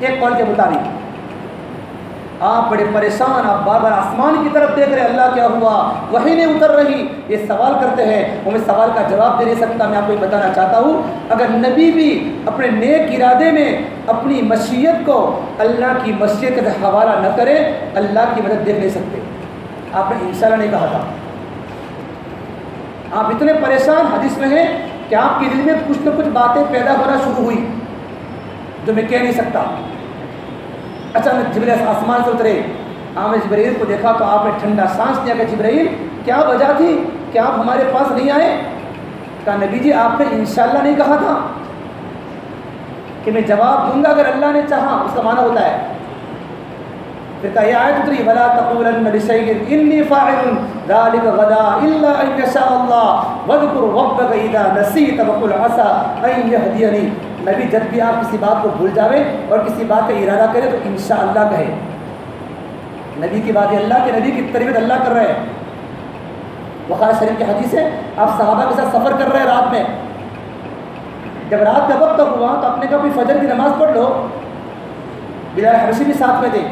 Speaker 1: ایک قول کے مطابق۔ آپ بڑے پریشان، آپ بار بار آسمان کی طرف دیکھ رہے اللہ کیا ہوا؟ وہی نہیں اتر رہی۔ یہ سوال کرتے ہیں، وہ میں سوال کا جواب دے نہیں سکتا، میں آپ کو یہ بتانا چاہتا ہوں۔ اگر نبی بھی اپنے نیک ارادے میں اپنی مشیت کو اللہ کی مشیت کا حوالہ نہ کرے، اللہ کی مدد دیکھ نہیں سکتے۔ آپ نے انشاءاللہ نہیں کہا تھا۔ آپ اتنے پریشان حدیث میں ہیں کہ آپ کے دل میں کچھ نہ کچھ باتیں پیدا ہونا شروع ہوئی جو میں کہہ نہیں سکتا۔ اچانک جبریل آسمان سے اترے۔ آپ نے جبریل کو دیکھا تو آپ نے ٹھنڈا سانس دیا کہ جبریل، کیا وجہ تھی کہ آپ ہمارے پاس نہیں آئے؟ کہا، نبی جی آپ نے انشاءاللہ نہیں کہا تھا کہ میں جواب دوں گا اگر اللہ نے چاہا، اس کا معنی ہوتا ہے۔ پھر کہا، یہ آیت اتری، ولا تقولن لشیء انی فاعل، ذلك غدا الا ان يشاء الله۔ واذكر ربك اذا نسيت وقل عسى ان يهديني نبی جب بھی آپ کسی بات کو بھول جاوے اور کسی بات کا ارادہ کرے تو انشاءاللہ کہے نبی کی بات اللہ کے نبی کی تربیت اللہ کر رہے ہیں۔ بخاری شریف کی حدیث ہے، آپ صحابہ کے ساتھ سفر کر رہے ہیں رات میں۔ جب رات کا وقت ہوا تو اپنے کا کوئی فجر کی نماز پڑھ لو۔ بلال حبشی بھی ساتھ میں تھے۔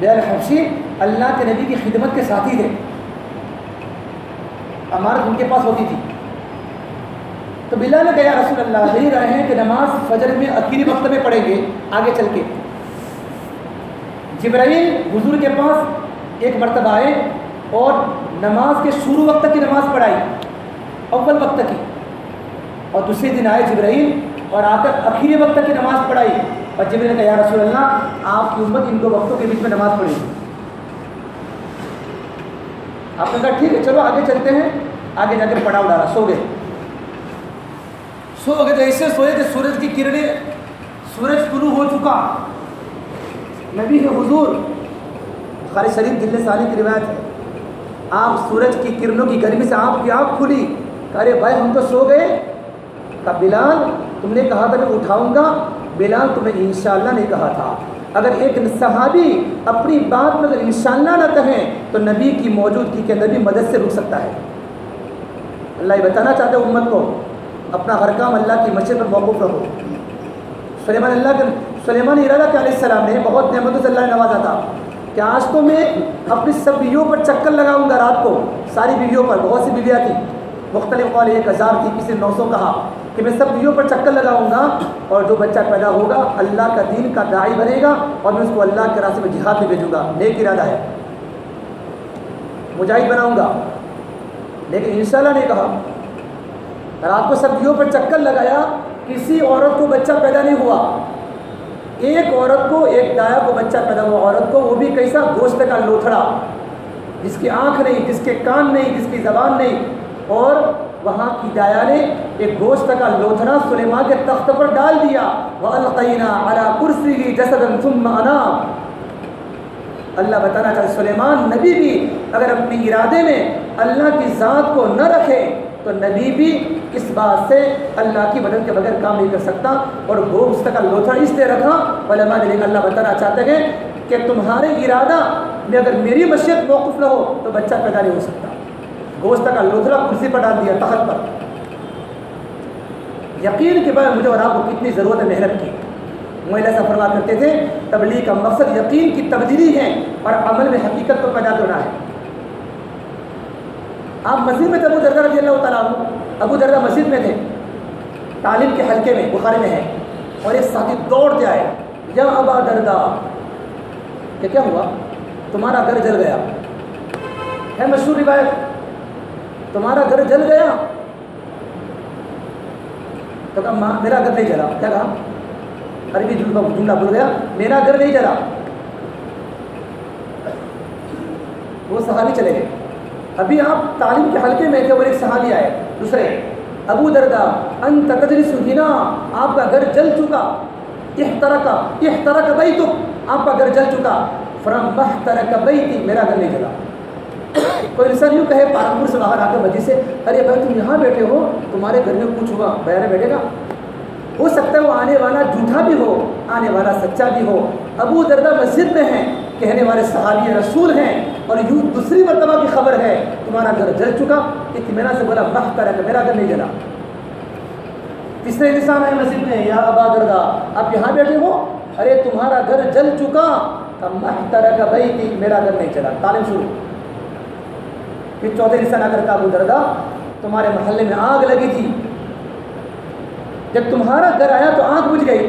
Speaker 1: بلال حبشی اللہ کے نبی کی خدمت کے ساتھی تھے۔ امارت ان کے پاس ہوتی تھی۔ تو بلال نے کہا رسول اللہ یہی رہے ہیں کہ نماز فجر میں اکیلی وقت میں پڑھیں گے، آگے چل کے. جبرائیل حضور کے پاس ایک مرتبہ آئے اور نماز کے شروع وقت کی نماز پڑھائی، اول وقت کی۔ اور دوسرے دن آئے جبرائیل اور آ کر اخیری وقت کی نماز پڑھائی۔ اور جبرائیل نے کہا رسول اللہ، آپ کی امت ان دو وقتوں کے بیچ میں نماز پڑھے گی۔ آپ نے کہا، ٹھیک ہے، چلو آگے چلتے ہیں۔ آگے جا کے پڑھا اڑا سو گئے۔ سو گئے تو ایسے سوئے کہ سورج کی کرنیں سورج طلوع ہو چکا۔ نبی ہے حضور خالی شریف دل سالی کی روایت ہے۔ آپ سورج کی کرنوں کی گرمی سے آپ کی آنکھ کھلی۔ ارے بھائی، ہم تو سو گئے۔ کہا، بلال، تم نے کہا تھا میں اٹھاؤں گا۔ بلال تمہیں انشاءاللہ نہیں کہا تھا۔ اگر ایک صحابی اپنی بات میں اگر انشاءاللہ نہ کہیں تو نبی کی موجودگی کے نبی مدد سے رک سکتا ہے۔ اللہ یہ بتانا چاہتے امت کو۔ اپنا ہر کام اللہ کی مسجد پر موقف رہو۔ سلیمان اللہ کے سلیمان ارادہ کے علیہ السلام نے بہت نعمتوں سے اللہ نے نوازا تھا کہ آج تو میں اپنی سب بیویوں پر چکر لگاؤں گا رات کو۔ ساری بیویوں پر، بہت سی بیویاں تھیں۔ مختلف قول، ایک ہزار تھی، کسی نے نو سو کہا کہ میں سب بیویوں پر چکر لگاؤں گا اور جو بچہ پیدا ہوگا اللہ کا دین کا داعی بنے گا اور میں اس کو اللہ کے راستے میں جہاد میں بھیجوں گا۔ نیک ارادہ ہے۔ مجاہد بناؤں گا۔ لیکن انشاءاللہ نے کہا رات کو سبزیوں پر چکر لگایا، کسی عورت کو بچہ پیدا نہیں ہوا۔ ایک عورت کو، ایک دایا کو بچہ پیدا ہوا۔ عورت کو وہ بھی کیسا گوشت کا لوتھڑا، جس کی آنکھ نہیں، جس کے کان نہیں، جس کی زبان نہیں۔ اور وہاں کی دایا نے ایک گوشت کا لوتھڑا سلیمان کے تخت پر ڈال دیا۔ وہ القینہ اعلیٰ کرسی جسد ثم انا اللہ بتانا چاہتے سلیمان نبی بھی اگر اپنی ارادے میں اللہ کی ذات کو نہ رکھے، تو نبی بھی اس بات سے اللہ کی مدد کے بغیر کام نہیں کر سکتا اور گوشت کا لوتھڑا اس لیے رکھا علماء نے اللہ بتانا چاہتے ہیں کہ تمہارے ارادہ میں اگر میری مشیت موقف نہ ہو تو بچہ پیدا نہیں ہو سکتا۔ گوشت کا لودھرا کرسی پر ڈال دیا، تخت پر۔ یقین کے بعد مجھے اور آپ کو کتنی ضرورت ہے محنت کی۔ معیلہ ایسا فرما کرتے تھے، تبلیغ کا مقصد یقین کی تبدیلی ہے اور عمل میں حقیقت کو پیدا کرنا ہے۔ آپ مسجد میں تھے، ابو دردہ رضی اللہ تعالیٰ ابو دردہ مسجد میں تھے۔ تعلیم کے حلقے میں، بخاری میں ہے۔ اور ایک ساتھی دوڑتے آئے۔ یا ابا دردہ۔ کہ کیا ہوا؟ تمہارا گھر جل گیا۔ ہے مشہور روایت، تمہارا گھر جل گیا؟ تو کہا، ماں، میرا گھر نہیں جلا۔ کیا کہا؟ عربی جملہ جملہ بول گیا۔ میرا گھر نہیں جلا۔ وہ صحابی چلے گئے۔ ابھی آپ تعلیم کے حلقے میں تھے اور ایک صحابی آئے، دوسرے، ابو دردہ ان تدریس ہنا آپ کا گھر جل چکا احترک احترک بیتک، آپ کا گھر جل چکا فرم محترک بیتی، میرا گھر نہیں جلا کوئی انسان یوں کہے پارمپور سے باہر آ کر مسجد سے، ارے بھائی تم یہاں بیٹھے ہو، تمہارے گھر میں کچھ ہوا بیان بیٹھے گا۔ ہو سکتا ہے وہ آنے والا جھوٹا بھی ہو، آنے والا سچا بھی ہو۔ ابو دردہ مسجد میں ہیں کہنے والے صحابی رسول ہیں اور یوں دوسری مرتبہ کی خبر ہے، تمہارا گھر جل چکا اطمینان سے بولا بخ کر میرا گھر نہیں جلا۔ تیسرے انسان ہے مسجد میں، یا ابا دردہ آپ یہاں بیٹھے ہو، ارے تمہارا گھر جل چکا محترک بھائی تھی میرا گھر نہیں چلا تعلیم شروع۔ پھر چوتھے انسان آ کا ابو دردہ تمہارے محلے میں آگ لگی تھی۔ جب تمہارا گھر آیا تو آنکھ بجھ گئی۔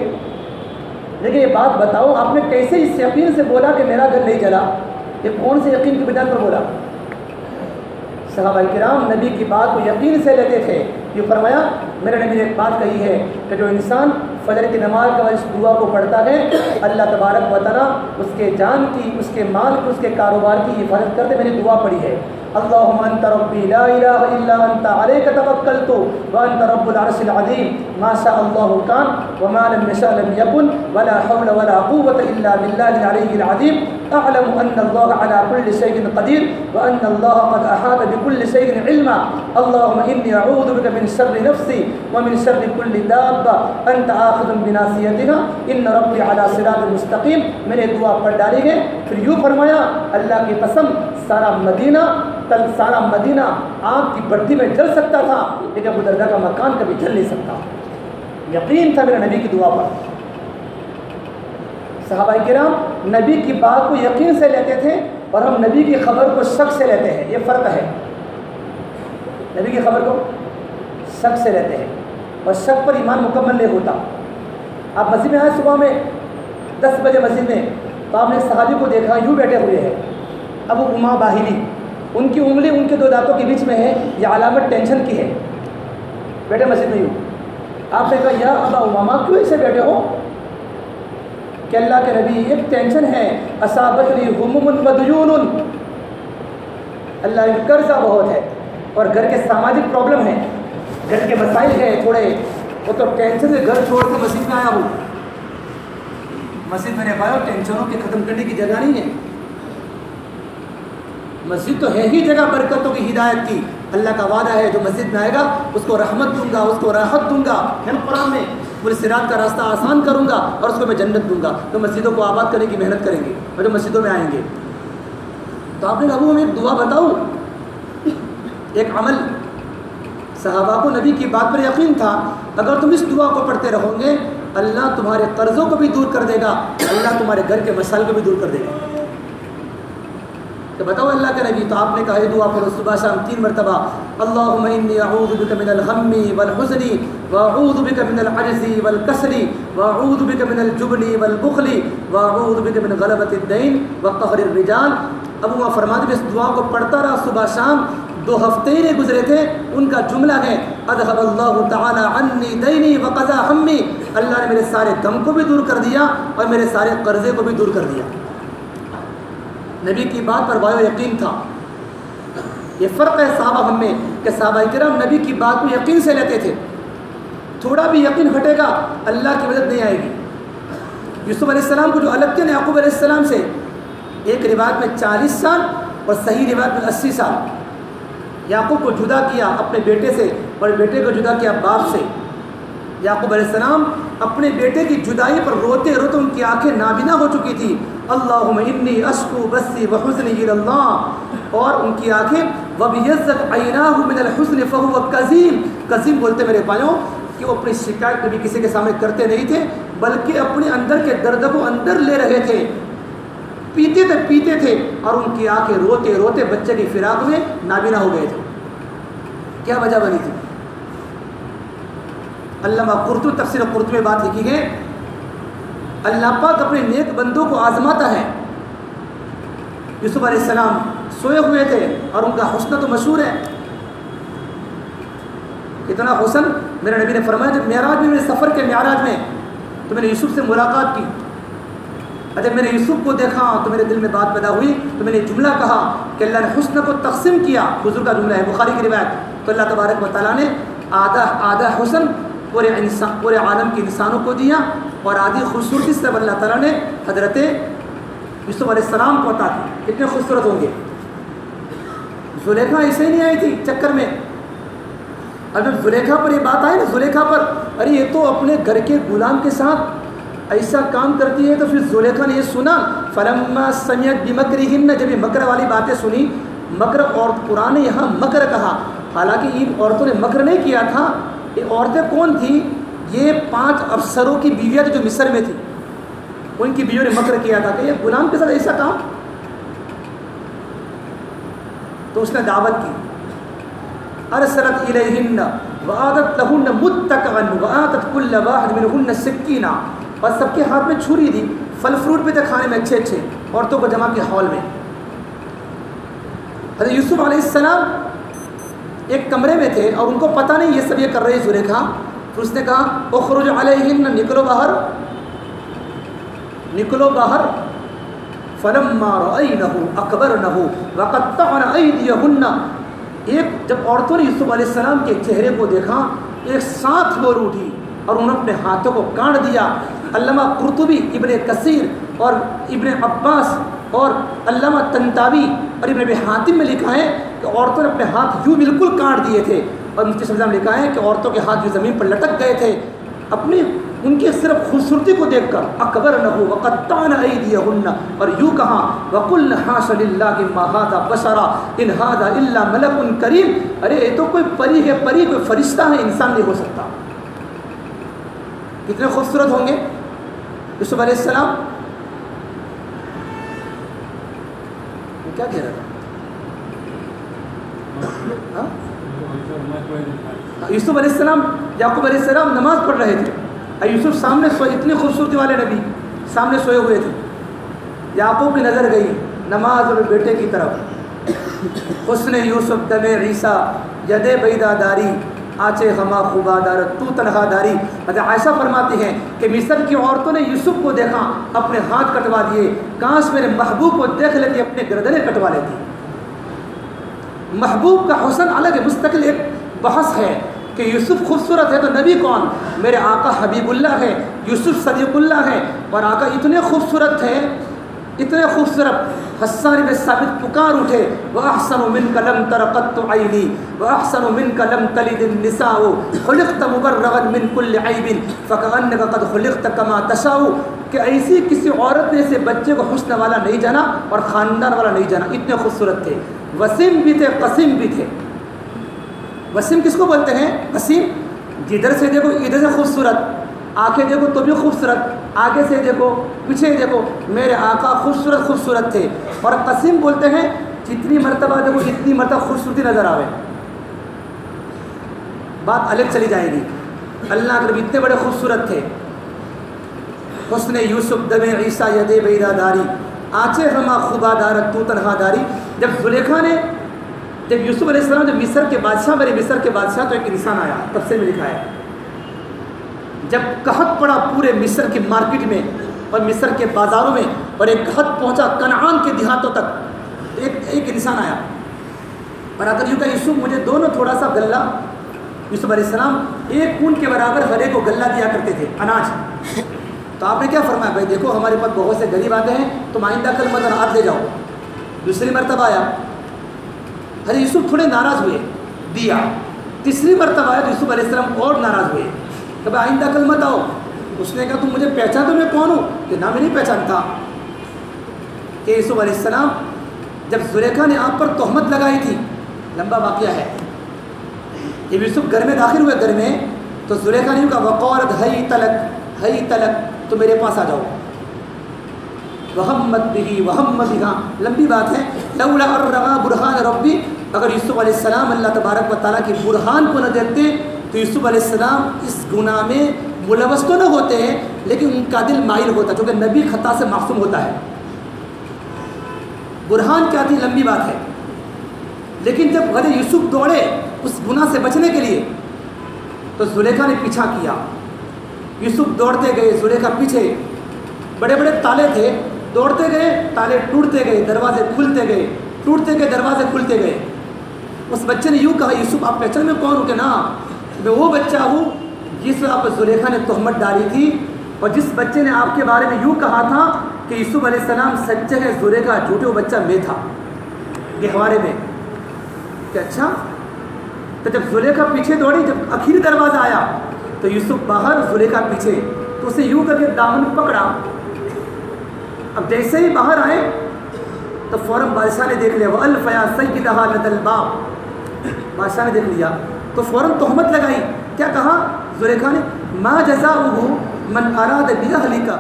Speaker 1: لیکن یہ بات بتاؤ، آپ نے کیسے اس یقین سے بولا کہ میرا گھر نہیں جلا؟ یہ کون سے یقین کی بنیاد پر بولا؟ صحابہ کرام نبی کی بات کو یقین سے لیتے تھے۔ یہ فرمایا، میرے نبی نے ایک بات کہی ہے کہ جو انسان فجر کی نماز کا اس دعا کو پڑھتا ہے، اللہ تبارک و تعالیٰ اس کے جان کی، اس کے مال کی، اس کے کاروبار کی حفاظت کرتے، میں نے دعا پڑھی ہے۔ اللهم انت ربي لا اله الا انت، عليك توكلت وانت رب العرش العظيم. ما شاء الله كان وما لم يشاء لم يكن، ولا حول ولا قوه الا بالله العلي العظيم. اعلم ان الله على كل شيء قدير وان الله قد احاط بكل شيء علما. اللهم اني اعوذ بك من شر نفسي ومن شر كل دابه انت اخذ بناصيتها. ان ربي على صراط مستقيم. میں نے دعا پڑھ ڈالی ہے پھر یوں فرمایا، اللہ کی قسم، سارا مدینہ تل سارا مدینہ آگ کی بڑھتی میں جل سکتا تھا، لیکن ابو درگاہ کا مکان کبھی جل نہیں سکتا۔ یقین تھا میرے نبی کی دعا پر۔ صحابہ کرام نبی کی بات کو یقین سے لیتے تھے اور ہم نبی کی خبر کو شک سے لیتے ہیں۔ یہ فرق ہے۔ نبی کی خبر کو شک سے لیتے ہیں اور شک پر ایمان مکمل نہیں ہوتا۔ آپ مسجد میں آئے صبح میں دس بجے مسجد میں، تو آپ نے صحابی کو دیکھا، یوں بیٹھے ہوئے ہیں۔ ابو اما باہلی۔ ان کی انگلی ان کے دو دانتوں کے بیچ میں ہے، یہ علامت ٹینشن کی ہے۔ بیٹے، مسجد میں یوں آپ نے کہا، یا ابا اماما، کیوں ایسے بیٹھے ہو؟ کہ اللہ کے نبی، ایک ٹینشن ہے۔ اصابت لی ہمومن بدیون اللہ کا قرضہ بہت ہے اور گھر کے ساماجک پرابلم ہیں گھر کے مسائل ہیں تھوڑے۔ وہ تو ٹینشن سے گھر چھوڑ کے مسجد میں آیا ہوں۔ مسجد میں نے پایا، ٹینشنوں کے ختم کرنے کی جگہ نہیں ہے۔ مسجد تو ہے ہی جگہ برکتوں کی ہدایت کی۔ اللہ کا وعدہ ہے جو مسجد میں آئے گا، اس کو رحمت دوں گا، اس کو راحت دوں گا۔ ہے نا قرآن میں پورے سرات کا راستہ آسان کروں گا اور اس کو میں جنت دوں گا۔ تو مسجدوں کو آباد کرنے کی محنت کریں گے اور جو مسجدوں میں آئیں گے۔ تو آپ نے کہا وہ میں ایک دعا بتاؤں ایک عمل۔ صحابہ کو نبی کی بات پر یقین تھا۔ اگر تم اس دعا کو پڑھتے رہو گے، اللہ تمہارے قرضوں کو بھی دور کر دے گا۔ اللہ تمہارے گھر کے مسائل کو بھی دور کر دے گا۔ کہ بتاؤ اللہ کے نبی تو آپ نے کہا یہ دعا پڑھو صبح شام تین مرتبہ، اللہم انی اعوذ بک من الغم والحزن، واعوذ بک من العجز والکسل، واعوذ بک من الجبن والبخل، واعوذ بک من غلبۃ الدین وقہر الرجال۔ ابو وہاں فرماتے ہیں اس دعا کو پڑھتا رہا صبح شام، دو ہفتے ہی گزرے تھے، ان کا جملہ ہے اذهب اللہ تعالی عنی دینی وقضا ہمی۔ اللہ نے میرے سارے غم کو بھی دور کر دیا اور میرے سارے قرضے کو بھی دور کر دیا۔ نبی کی بات پر وایو یقین تھا۔ یہ فرق ہے صحابہ ہم میں کہ صحابہ کرام نبی کی بات کو یقین سے لیتے تھے۔ تھوڑا بھی یقین ہٹے گا، اللہ کی مدد نہیں آئے گی۔ یوسف علیہ السلام کو جو الگ کیا، یعقوب علیہ السلام سے۔ ایک روایت میں چالیس سال اور صحیح روایت میں اسی سال۔ یعقوب کو جدا کیا اپنے بیٹے سے اور بیٹے کو جدا کیا باپ سے۔ یعقوب علیہ السلام اپنے بیٹے کی جدائی پر روتے روتے ان کی آنکھیں نابینا ہو چکی تھی۔ اللہم انی اشکو بسی و حسن اللہ اور ان کی آنکھیں وبیزت عیناہ من الحسن فہو قزیم قزیم بولتے میرے بھائیوں کہ وہ اپنی شکایت کبھی کسی کے سامنے کرتے نہیں تھے، بلکہ اپنے اندر کے درد کو اندر لے رہے تھے۔ پیتے تھے پیتے تھے۔ اور ان کی آنکھیں روتے روتے بچے کی فراق میں نابینا ہو گئے تھے۔ کیا وجہ بنی تھی؟ علامہ قرطو تفسیر قرط میں بات لکھی ہے۔ اللہ پاک اپنے نیک بندوں کو آزماتا ہے۔ یوسف علیہ السلام سوئے ہوئے تھے اور ان کا حسن تو مشہور ہے۔ کتنا حسن۔ میرے نبی نے فرمایا، جب معراج میں، میرے سفر کے معراج میں تو میں نے یوسف سے ملاقات کی۔ جب میں نے یوسف کو دیکھا تو میرے دل میں بات پیدا ہوئی۔ تو میں نے جملہ کہا کہ اللہ نے حسن کو تقسیم کیا۔ حضور کا جملہ ہے بخاری کی روایت۔ تو اللہ تبارک و تعالیٰ نے آدھا آدھا حسن پورے انسان پورے عالم کے انسانوں کو دیا۔ اور آدھی خوبصورتی سے اللہ تعالیٰ نے حضرت یوسف علیہ السلام کو عطا کی کتنے خوبصورت ہوں گے۔ زلیخا ایسے ہی نہیں آئی تھی چکر میں۔ اور جب زلیخا پر یہ بات آئی نا زلیخا پر، ارے یہ تو اپنے گھر کے غلام کے ساتھ ایسا کام کرتی ہے تو پھر زلیخا نے یہ سنا۔ فلما سمیت بمکری ہن جب یہ مکر والی باتیں سنی، مکر اور قرآن نے یہاں مکر کہا۔ حالانکہ ان عورتوں نے مکر نہیں کیا تھا۔ یہ عورتیں کون تھیں؟ یہ پانچ افسروں کی بیویاں جو مصر میں تھیں، ان کی بیویوں نے مکر کیا تھا کہ یہ غلام کے ساتھ ایسا کام؟ تو اس نے دعوت کی، ارسلت الیہن وعادت لہن متقعن وعادت کل واحد منہن سکینہ۔ اور سب کے ہاتھ میں چھری دی، پھل فروٹ بھی تھے کھانے میں اچھے اچھے، عورتوں کو جمع کے ہال میں۔ حضرت یوسف علیہ السلام ایک کمرے میں تھے اور ان کو پتہ نہیں یہ سب یہ کر رہے زلیخا۔ پھر اس نے کہا، اخرج علیہن، نکلو باہر. نکلو باہر. فلما رأینہ اکبرنہ وقطعن ایدیہن ایک جب عورتوں نے یوسف علیہ السلام کے چہرے کو دیکھا، ایک ساتھ بول اٹھی اور انہوں نے اپنے ہاتھوں کو کاٹ دیا. علامہ قرطبی، ابن کثیر اور ابن عباس اور علامہ تنتابی اور ابن حاتم میں لکھا ہے کہ عورتوں نے اپنے ہاتھ یوں بالکل کاٹ دیے تھے. اور مفتی صلی نے لکھا ہے کہ عورتوں کے ہاتھ جو زمین پر لٹک گئے تھے، اپنی، ان کی صرف خوبصورتی کو دیکھ کر اکبر نہ ہو وقتان ایدیہن، اور یوں کہا وقل حاش للہ کہ ما بشرا، ان ھذا الا ملک کریم۔ ارے، یہ تو کوئی پری ہے، پری کوئی فرشتہ ہے، انسان نہیں ہو سکتا۔ کتنے خوبصورت ہوں گے۔ یوسف علیہ السلام۔ کیا کہہ رہا تھا؟ ہاں؟ یوسف علیہ السلام، یعقوب علیہ السلام نماز پڑھ رہے تھے۔ اور یوسف سامنے سوئے اتنی خوبصورتی والے نبی سامنے سوئے ہوئے تھے۔ یعقوب کی نظر گئی نماز اور بیٹے کی طرف۔ حسن یوسف، دم عیسیٰ ید بیدہ داری آچے ہما خوبا دار تو تنہا داری حضرت عائشہ فرماتی ہیں کہ مصر کی عورتوں نے یوسف کو دیکھا، اپنے ہاتھ کٹوا دیے کاش میرے محبوب کو دیکھ لیتی، اپنے گردنیں کٹوا لیتی۔ محبوب کا حسن الگ مستقل ایک بحث ہے کہ یوسف خوبصورت ہے تو نبی کون؟ میرے آقا حبیب اللہ ہے، یوسف صدیق اللہ ہے۔ اور آقا اتنے خوبصورت ہیں اتنے خوبصورت۔ حسان بن ثابت پکار اٹھے، وَأَحْسَنُ مِنْكَ لَمْ تَرَقَتُّ عَيْنِي، وَأَحْسَنُ مِنْكَ لَمْ تَلِدِ النِّسَاءُ، خُلِقْتَ مُبَرَّغًا مِنْ كُلِّ عَيْبٍ، فَكَأَنَّكَ قَدْ خُلِقْتَ كَمَا تَشَاءُ۔ کہ ایسی کسی عورت نے سے بچے کو حسن والا نہیں جانا اور خاندان والا نہیں جانا۔ اتنے خوبصورت تھے۔ وسیم بھی تھے، قسیم بھی تھے۔ وسیم کس کو بولتے ہیں؟ وسیم۔ جدھر سے دیکھو، ادھر سے خوبصورت۔ آنکھیں دیکھو تو بھی خوبصورت۔ آگے سے دیکھو، پیچھے دیکھو، میرے آقا خوبصورت خوبصورت تھے۔ اور قسیم بولتے ہیں، جتنی مرتبہ دیکھو اتنی مرتبہ خوبصورتی نظر آوے۔ بات الگ چلی جائے گی۔ اللہ کے نبی اتنے بڑے خوبصورت تھے۔ حسن یوسف، دم عیسیٰ ید بیدا داری۔ آچے ہما خوبا دارت تو تنہا داری۔ جب زلیخا نے جب یوسف علیہ السلام جب مصر کے بادشاہ میرے مصر کے بادشاہ تو ایک انسان آیا تب سے میں لکھا ہے۔ جب قحط پڑا پورے مصر کی مارکیٹ میں اور مصر کے بازاروں میں اور ایک قحط پہنچا کنعان کے دیہاتوں تک ایک ایک انسان آیا۔ اور اگر یوں کہ یوسف، مجھے دونوں تھوڑا سا غلہ یوسف علیہ السلام ایک کون کے برابر ہر ایک کو غلہ دیا کرتے تھے، اناج۔ تو آپ نے کیا فرمایا؟ بھائی دیکھو، ہمارے پاس بہت سے غریب آتے ہیں، تم آئندہ کل مت ہاتھ لے جاؤ۔ دوسری مرتبہ آیا۔ حضرت یوسف تھوڑے ناراض ہوئے، دیا۔ تیسری مرتبہ آیا، تو یوسف علیہ السلام اور ناراض ہوئے۔ کہ بھائی آئندہ کل مت آؤ۔ اس نے کہا، تم مجھے پہچان تو میں کون ہوں؟ کہ نہ میں نہیں پہچانتا کہ یوسف علیہ السلام جب زلیخا نے آپ پر تہمت لگائی تھی، لمبا واقعہ ہے۔ جب یوسف گھر میں داخل ہوئے، گھر میں، تو زلیخا نے کہا وقورت ہئی تلک ہئی تلک، تو میرے پاس آ جاؤ۔ وحمد بھی وحمد بھی لمبی بات ہے۔ لولا الرغا برحان ربی اگر یوسف علیہ السلام اللہ تبارک و تعالیٰ کی برحان کو نہ دیکھتے، تو یوسف علیہ السلام اس گناہ میں ملوث تو نہ ہوتے ہیں، لیکن ان کا دل مائل ہوتا، چونکہ نبی خطا سے معصوم ہوتا ہے۔ برہان کیا تھی؟ لمبی بات ہے۔ لیکن جب غد یوسف دوڑے اس گناہ سے بچنے کے لیے، تو زلیخا نے پیچھا کیا۔ یوسف دوڑتے گئے، زلیخا پیچھے۔ بڑے بڑے تالے تھے۔ دوڑتے گئے، تالے ٹوٹتے گئے، دروازے کھلتے گئے، ٹوٹتے گئے، دروازے کھلتے گئے۔ اس بچے نے یوں کہا، یوسف، آپ پہچان میں کون ہوں کہ نا میں وہ بچہ ہوں جس میں آپ زلیخا نے تہمت ڈالی تھی اور جس بچے نے آپ کے بارے میں یوں کہا تھا کہ یوسف علیہ السلام سچے ہیں، زلیخا جھوٹے وہ بچہ میں تھا۔ گہوارے میں۔ کہ اچھا تو جب زلیخا پیچھے دوڑی، جب آخری دروازہ آیا، تو یوسف باہر زلیخا پیچھے، تو اسے یوں کر کے دامن پکڑا۔ اب جیسے ہی باہر آئے تو فوراً بادشاہ نے دیکھ لیا، وہ الفیا سید لد الباب۔ بادشاہ نے دیکھ لیا۔ تو فوراً تہمت لگائی۔ کیا کہا؟ زلیخا نے، ما جزا من اراد بہلی کا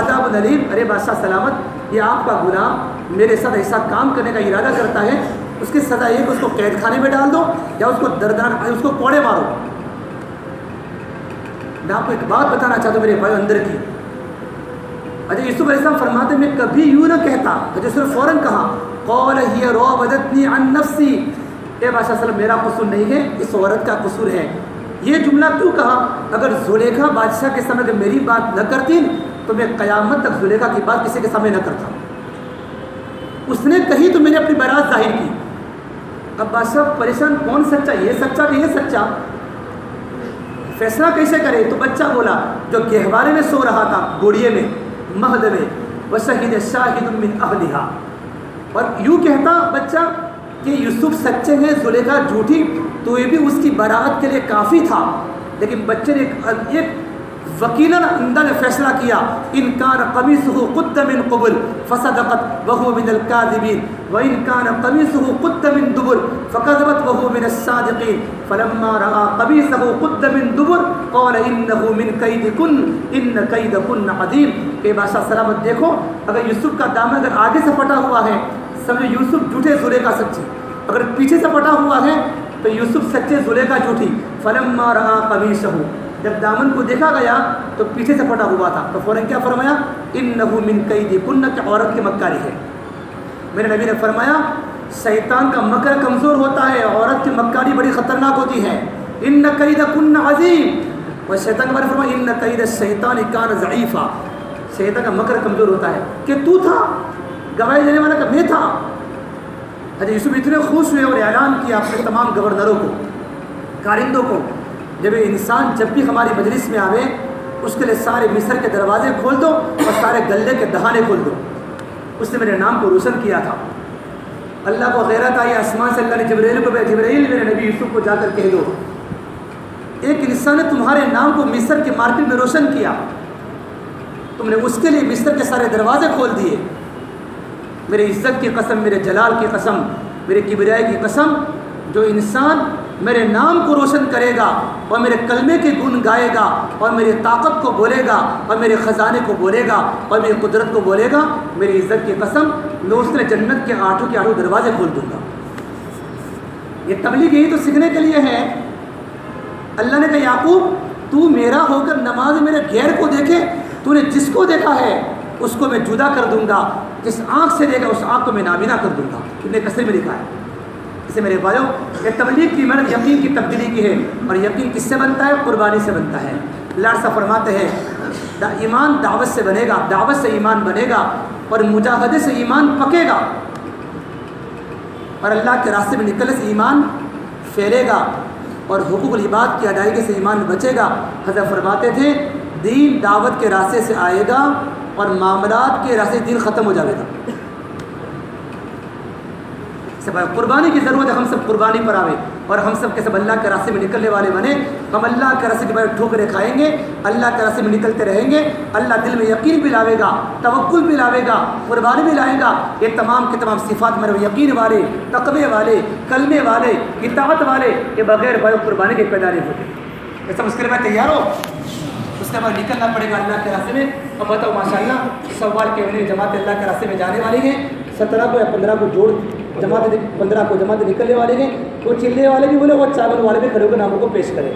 Speaker 1: عذاب نلیم ارے بادشاہ سلامت، یہ آپ کا گناہ میرے ساتھ ایسا کام کرنے کا ارادہ کرتا ہے، اس کی سزا یہ کہ اس کو قید خانے میں ڈال دو یا اس کو دردناک، اس کو کوڑے مارو۔ میں آپ کو ایک بات بتانا چاہتا ہوں میرے بھائی اندر کی۔ اچھا یوسف علیہ السلام فرماتے میں کبھی یوں نہ کہتا اچھا اس نے فوراً کہا قول ہی رو بدتنی عن نفسی اے بادشاہ صلی میرا قصور نہیں ہے، اس عورت کا قصور ہے۔ یہ جملہ کیوں کہا؟ اگر زلیخا بادشاہ کے سامنے اگر میری بات نہ کرتی، تو میں قیامت تک زلیخا کی بات کسی کے سامنے نہ کرتا۔ اس نے کہی تو میں نے اپنی برات ظاہر کی۔ اب بادشاہ، پریشان کون سچا؟ یہ سچا کہ یہ سچا۔ فیصلہ کیسے کرے؟ تو بچہ بولا، جو گہوارے میں سو رہا تھا، گوڑیے میں۔ مہد میں وہ شاہد من اہلہا۔ اور یوں کہتا بچہ کہ یوسف سچے ہیں، زلیخا جھوٹی تو یہ بھی اس کی برات کے لیے کافی تھا۔ لیکن بچے نے ایک وکیلاً اندر نے فیصلہ کیا انکان قمیص ہو قد من قبل فصدقت وہو من الكاذبین و انکان قمیص ہو قد من دبر فقذبت وہو من الصادقین۔ فلما رأى قمیص قد من دبر قال انہو من قید کن ان قید کن عظیم کہ بادشاہ، سلامت دیکھو، اگر یوسف کا دامن اگر آگے سے پٹا ہوا ہے، سمجھو یوسف جھوٹے زلے کا سچے اگر پیچھے سے پٹا ہوا ہے، تو یوسف سچے زلے کا جھوٹی۔ فلما رأى قمیص ہو جب دامن کو دیکھا گیا تو پیچھے سے پٹا ہوا تھا تو فوراً کیا فرمایا؟ ان نحو من قید کن کہ عورت کی مکاری ہے۔ میرے نبی نے فرمایا، شیطان کا مکر کمزور ہوتا ہے، عورت کی مکاری بڑی خطرناک ہوتی ہے۔ ان نہ قید کن عظیم۔ اور شیطان کے بارے فرمایا، ان نہ قید شیطان کان ضعیفہ شیطان کا مکر کمزور ہوتا ہے۔ کہ تو تھا، گواہی دینے والا کہ میں تھا۔ حضرت یوسف اتنے خوش ہوئے اور اعلان کیا اپنے تمام گورنروں کو، کارندوں کو۔ جب انسان جب بھی ہماری مجلس میں آوے، اس کے لیے سارے مصر کے دروازے کھول دو اور سارے گلے کے دہانے کھول دو۔ اس نے میرے نام کو روشن کیا تھا۔ اللہ کو غیرت آئی، آسمان سے اللہ نے جبریل کو جبریل میرے نبی یوسف کو جا کر کہہ دو۔ ایک انسان نے تمہارے نام کو مصر کے مارکیٹ میں روشن کیا۔ تم نے اس کے لیے مصر کے سارے دروازے کھول دیے۔ میرے عزت کی قسم، میرے جلال کی قسم، میرے کبریائی کی قسم، جو انسان میرے نام کو روشن کرے گا اور میرے کلمے کے گن گائے گا اور میری طاقت کو بولے گا اور میرے خزانے کو بولے گا اور میری قدرت کو بولے گا، میری عزت کی قسم میں اس نے جنت کے آٹھوں کے آٹھوں دروازے کھول دوں گا۔ یہ تبلیغ یہی تو سیکھنے کے لیے ہے۔ اللہ نے کہا، یعقوب، تو میرا ہو کر نماز میرے غیر کو دیکھے، تو نے جس کو دیکھا ہے، اس کو میں جدا کر دوں گا، جس آنکھ سے دیکھا اس آنکھ کو میں نابینا کر دوں گا۔ اتنے کثرے میں لکھا ہے۔ اسے میرے بھائیوں، یہ تبلیغ کی محنت یقین کی تبدیلی کی ہے اور یقین کس سے بنتا ہے؟ قربانی سے بنتا ہے۔ لڑسا فرماتے ہیں، دا ایمان دعوت سے بنے گا، دعوت سے ایمان بنے گا اور مجاہدے سے ایمان پکے گا۔ اور اللہ کے راستے میں نکلنے سے ایمان پھیلے گا اور حقوق العباد کی ادائیگی سے ایمان بچے گا۔ حضرت فرماتے تھے، دین دعوت کے راستے سے آئے گا اور معاملات کے راستے دین ختم ہو جائے گا۔ قربانی کی ضرورت ہے، ہم سب قربانی پر آوے۔ اور ہم سب کے سب اللہ کے راستے میں نکلنے والے بنے ہم اللہ کے راستے کے بعد ٹھوکرے کھائیں گے، اللہ کے راستے میں نکلتے رہیں گے۔ اللہ دل میں یقین بھی لاوے گا، توکل بھی لاوے گا، قربانی بھی لائے گا۔ یہ تمام کے تمام صفات میرے یقین والے، تقوی والے، کلمے والے، اطاعت والے، یہ بغیر بھائی قربانی کے پیدا نہیں ہوتے۔ ایسا مشکل میں تیار ہو اس کے بعد نکلنا پڑے گا اللہ کے راستے میں۔ اور بتاؤ ماشاء اللہ سوال کے مہینے جماعت اللہ کے راستے میں جانے والی ہیں۔ سترہ کو یا پندرہ کو جوڑ جماعت پندرہ کو جماعت نکلنے والے ہیں وہ چلنے والے بھی بولے وہ چاول والے بھی کھڑے ہو کے ناموں کو پیش کریں۔